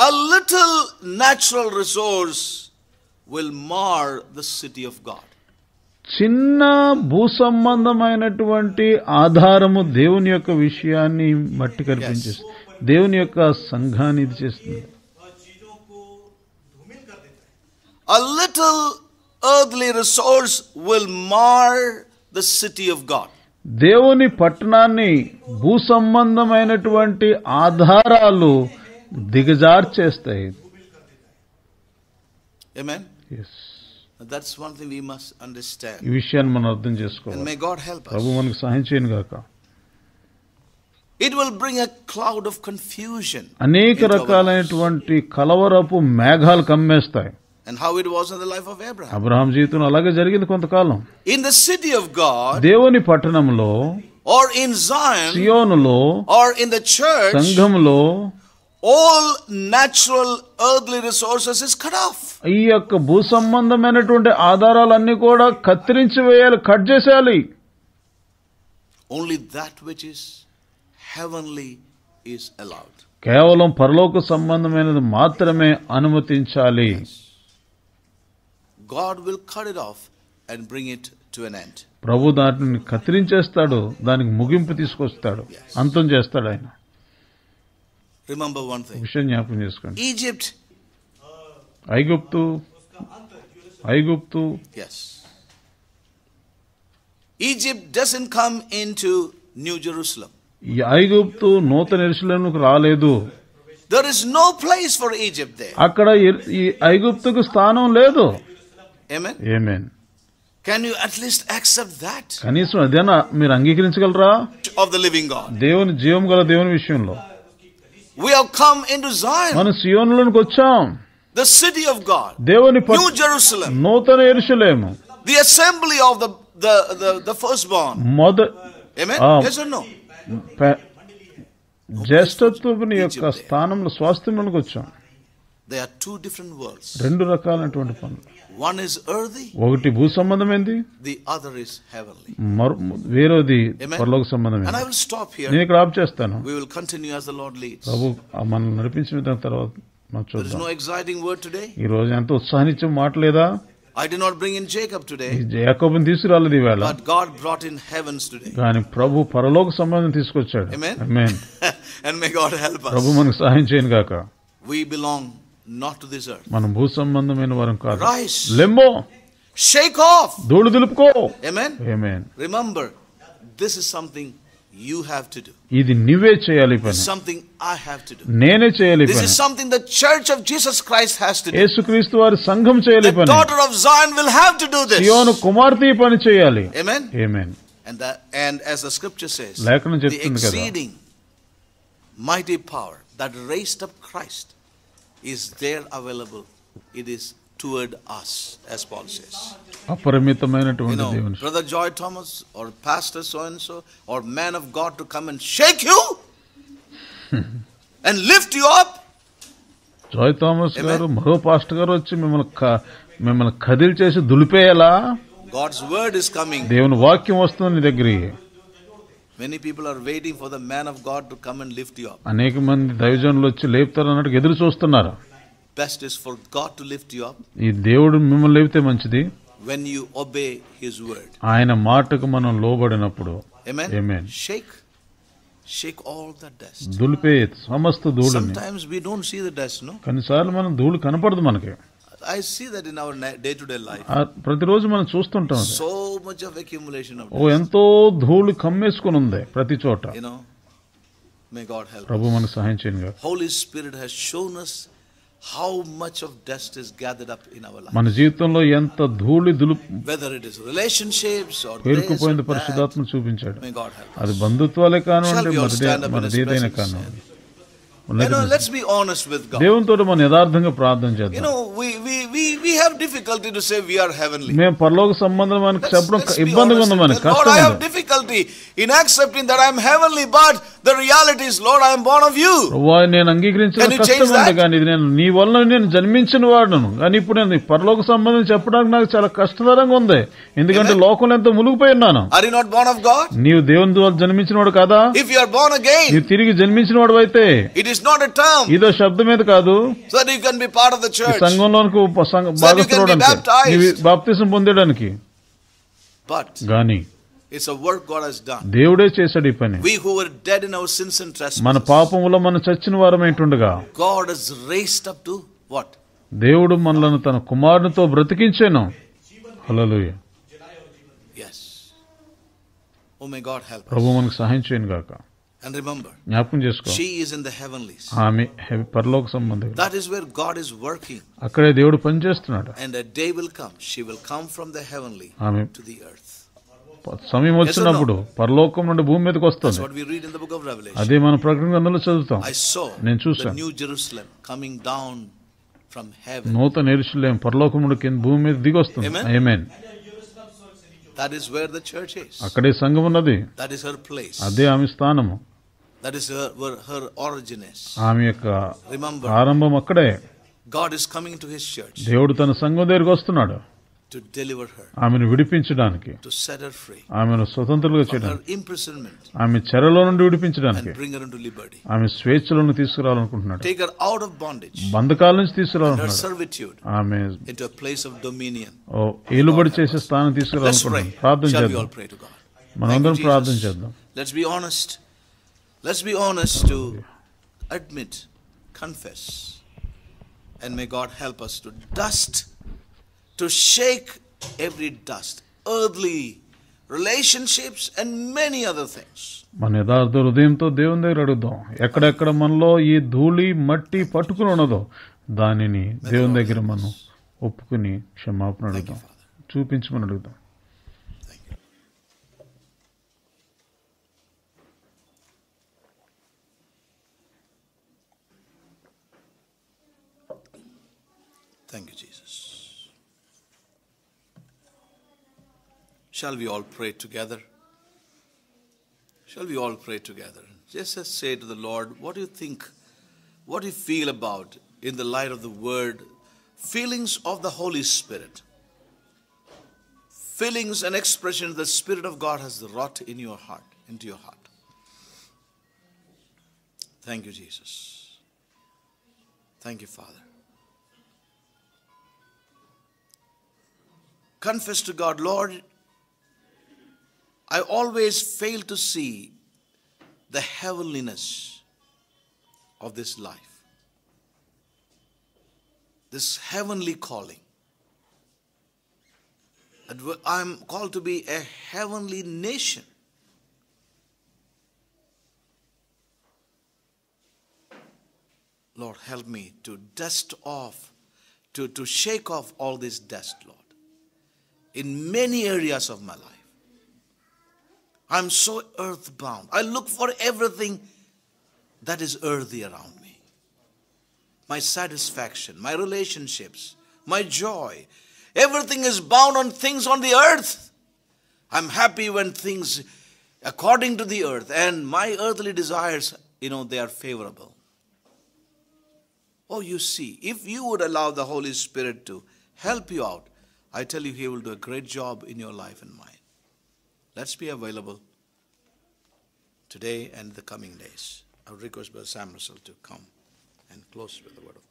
A little natural resource will mar the city of God. చిన్న భూ సంబంధమైనటువంటి ఆధారము దేవుని యొక్క విషయాన్ని మట్టి కనిపించేస్తుంది దేవుని యొక్క సంఘాన్ని ఇది చేస్తుంది A little earthly resource will mar the city of God. దేవుని పట్టణాన్ని భూ సంబంధమైనటువంటి ఆధారాలు దిగజార్చేస్తాయి Amen. Yes. That's one thing we must ఈ. విషయాన్ని మనం అర్థం చేసుకోవాలి may God help ప్రభు us. మనకు సహాయం చేయను గాక It will bring a cloud of confusion. అనేక. రకాలైనటువంటి కలవరపు మేఘాలు కమ్మేస్తాయి And how it was in the life of Abraham. Abraham జీవితంలో అలాగే జరిగింది కొంతకాలం In the city of God, దేవుని పట్టణంలో or in Zion, సియోనులో or in the church, సంఘంలో all natural earthly resources is cut off ఈ యొక్క భూ సంబంధమైనటువంటి ఆధారాలన్నీ కూడా కత్తిరించి వేయాలి కట్ చేసేయాలి. Only that which is heavenly is allowed కేవలం పరలోక సంబంధమైనది మాత్రమే అనుమతించాలి. God will cut it off and bring it to an end ప్రభు దాటిని కత్తిరించేస్తాడు దానికి ముగింపు తీసుకొస్తాడు. అంతం చేస్తాడు ఆయన. విషయం జ్ఞాపకం చేసుకోండి Egypt, ఐగుప్తు ఐగుప్తు yes. Egypt doesn't come into New Jerusalem. ఈ ఐగుప్తు నూతన ఎరుసలేముకు రాలేదు There is no place for Egypt there. అక్కడ ఈ ఐగుప్తుకు స్థానం లేదు Amen. Amen Can you at least accept that కనీసం అదేనా మీరు అంగీకరించగలరా of the living God? దేవుని జీవం గల దేవుని విషయంలో We have come into Zion, మనం సియోనులోనికి వచ్చాం the city of God, దేవుని పట్- New Jerusalem, నూతన Jerusalem the assembly of the, the, the, the firstborn. మొద Amen? Ah. Yes or no? పె- జ్యేష్ఠత్వపుని యొక్క స్థానంలో స్వాస్థ్యంలోనికి వచ్చాం There are two different worlds. రెండు రకాలైనటువంటి పనులు One is earthy, ఒకటి భూ సంబంధమైంది the other is heavenly. మరో వేరేది. పరలోక And I సంబంధమైంది will stop నేను here. ఇక్కడ ఆప్ చేస్తాను We will continue as the Lord leads. ప్రభు మనల్ని నడిపించిన విధానం తర్వాత మనం There is చూద్దాం no exciting word today. ఈ రోజు ఎంత ఉత్సాహాన్నిచ్చే మాట లేదా I did not bring in Jacob ఈ today, యాకోబుని తీసుకురాలేదు ఈవేళ but God brought in heavens today. కానీ ప్రభు పరలోక సంబంధం తీసుకొచ్చాడు Amen. Amen. and may God help Prabhu us. మనకు సహాయం చేయను గాక We belong not to this earth. మనం భూ సంబంధమైన వారం కాదు Rise, లెమ్మో shake off. ధూళి దులుపుకో Amen. Amen Remember, this is something you have to do. ఇది నువ్వే చేయాలి ఈ This is పని something I have to do. నేనే చేయాలి ఈ This పని is something the church of Jesus Christ has to do. యేసుక్రీస్తు వారి సంఘం చేయాలి The ఈ పని daughter of Zion will have to do Zion this. కుమార్తె ఈ పని చేయాలి Amen. Amen And that, and as the scripture says, లేఖనం the చెప్తుంది కదా exceeding mighty power that raised up Christ is there available. It is toward us, as Paul says. You అపరిమితమైనటువంటి know, దేవుని Brother Joy Thomas or Pastor so and so or man of God to come and shake you and lift you up. Joy Thomas Amen. గారు మరో pastor గారు వచ్చి మిమ్మల్ని మిమ్మల్ని కదిలి చేసి దులిపేయాలా God's word is coming. దేవుని వాక్యం వస్తుంది నీ దగ్గరికి many people are waiting for the man of God to come and lift you అనేక మంది దైవజనులు వచ్చి లేపుతారు అన్నట్టు ఎదురు చూస్తున్నారు. Best is for God to lift you ఈ దేవుడు మిమ్మల్ని లేపితే మంచిది? When you obey his word ఆయన మాటకు మనం లోబడినప్పుడు. Amen amen shake shake all the dust దులిపే సమస్త ధూళిని. Times we don't see the dust కొన్నిసార్లు మనం ధూళి కనపడదు మనకి. I see that in our day to day life. ఆ ప్రతిరోజు మనం చూస్తుంటాం much of accumulation of ఓ ఎంతో ధూళి కమ్మేసుకుని ఉంది ప్రతి చోట you know. May God help. ప్రభు మనకు సహాయం గాక. Holy Spirit has shown us how much of dust is gathered up in our life. మన జీవితంలో ఎంత ధూళి దులు Whether it is relationships or this or పేరుకుపోయింది that. పరిశుధాత్మ చూపించాడు. అది బంధుత్వాలే కానివ్వండి మరిదేదైనా? కానివ్వండి దేవునితో మనం యథార్థంగా ప్రార్థన చేద్దాం know, we, we, we, we have difficulty to say we are heavenly. మేము పరలోక సంబంధం మనకు Let's- చెప్పడం let's be ఇబ్బందిగా honest ఉంది with మనకి God. Lord, కష్టం I have ఉంది difficulty in accepting that I am heavenly, but the reality is, Lord, I am born of you. ప్రభువా, నేను అంగీకరించడం కష్టం? కానీ నేను నీ వల్ల నేను జన్మించిన వాడును కానీ ఇప్పుడు నేను పరలోక సంబంధం చెప్పడానికి నాకు చాలా కష్టతరంగా ఉంది ఎందుకంటే. లోకంలో ఎంతో మునిగిపోయి ఉన్నాను Are you not born of God? నీవు దేవుని ద్వారా జన్మించిన వాడు కాదా If you are born again, నీవు తిరిగి జన్మించిన వాడు అయితే is not a term ఇదో శబ్దమేది కాదు so that you can be part of the church. సంఘంలోనికి. నీవు బాప్తిసం పొందడానికి But గాని it's a work God has done. దేవుడే చేశాడు ఈ పని We who were dead in our sins and మన trespasses, పాపములో మనం చచ్చిన వారం ఏంటుండగా God has raised up to what? దేవుడు మనలను తన కుమారునితో బ్రతికించాను హల్లెలూయ Yes. Oh, may God help us. ప్రభు మనకు సహాయం చేయను గాక And remember, జ్ఞాపకం చేసుకో she is in the heavenlies. ఆమె పరలోక సంబంధం That is where God is working. అక్కడే దేవుడు పనిచేస్తున్నాడు And a day will come, she will come from the heavenly ఆమె to the earth. ప- సమయం వచ్చినప్పుడు పరలోకం నుండి భూమి మీదకి వస్తుంది. అదే మన ప్రకటన గ్రంథంలో చదువుతాం నేను the చూశాను. new Jerusalem coming down from heaven. నూతన ఎరుషులేం పరలోకం నుండి కింద భూమి మీద దిగి వస్తుంది Amen. Amen That is where the church is. అక్కడే సంఘం ఉన్నది That is her place. అదే ఆమె స్థానము ఆమె యొక్క ప్రారంభం అక్కడే. గాడ్ కమింగ్ టు దేవుడు తన సంఘం దగ్గరికి వస్తున్నాడు. ఆమెను విడిపించడానికి. టు ఆమెను స్వతంత్రులుగా ఆమె చెరలో నుండి విడిపించడానికి. ఆమె స్వేచ్ఛలను తీసుకురావాలనుకుంటున్నాడు. అవుట్ ఆఫ్ బాండేజ్ బంధకాల నుంచి తీసుకురావాలనుకుంటున్నాడు. సర్విట్యూడ్ ప్లేస్ ఆఫ్ ఏలుబడి చేసే స్థానం తీసుకురావాలనుకుంటున్నాడు. ప్రార్థన చేద్దాం. మనందరం ప్రార్థన చేద్దాం. Let's be honest to admit, confess, and may God help us to dust, to shake every dust, earthly relationships, and many other things. మన యథార్థ హృదయంతో దేవుని దగ్గర అడుగుదాం ఎక్కడెక్కడ మనలో ఈ ధూళి మట్టి పట్టుకుని ఉన్నదో దానిని దేవుని దగ్గర మనం ఒప్పుకుని క్షమాపణ అడుగుదాం చూపించమని అడుగుదాం Shall we all pray together? Shall we all pray together? Just say to the Lord, what do you think? What do you feel about in the light of the word? Feelings of the Holy Spirit feelings and expressions the Spirit of God has wrought in your heart, into your heart. Thank you, Jesus. Thank you, Father. Confess to God, Lord, I always fail to see the heavenliness of this life, this heavenly calling. I'm called to be a heavenly nation. Lord, help me to dust off, to, to shake off all this dust, Lord, in many areas of my life. I'm so earthbound. I look for everything that is earthy around me. My satisfaction, my relationships, my joy, everything is bound on things on the earth. I'm happy when things according to the earth and my earthly desires, you know, they are favorable. Oh, you see, if you would allow the Holy Spirit to help you out, I tell you, He will do a great job in your life and mine. Let's be available today and the coming days. I would request Brother Sam Russell to come and close with the word of prayer.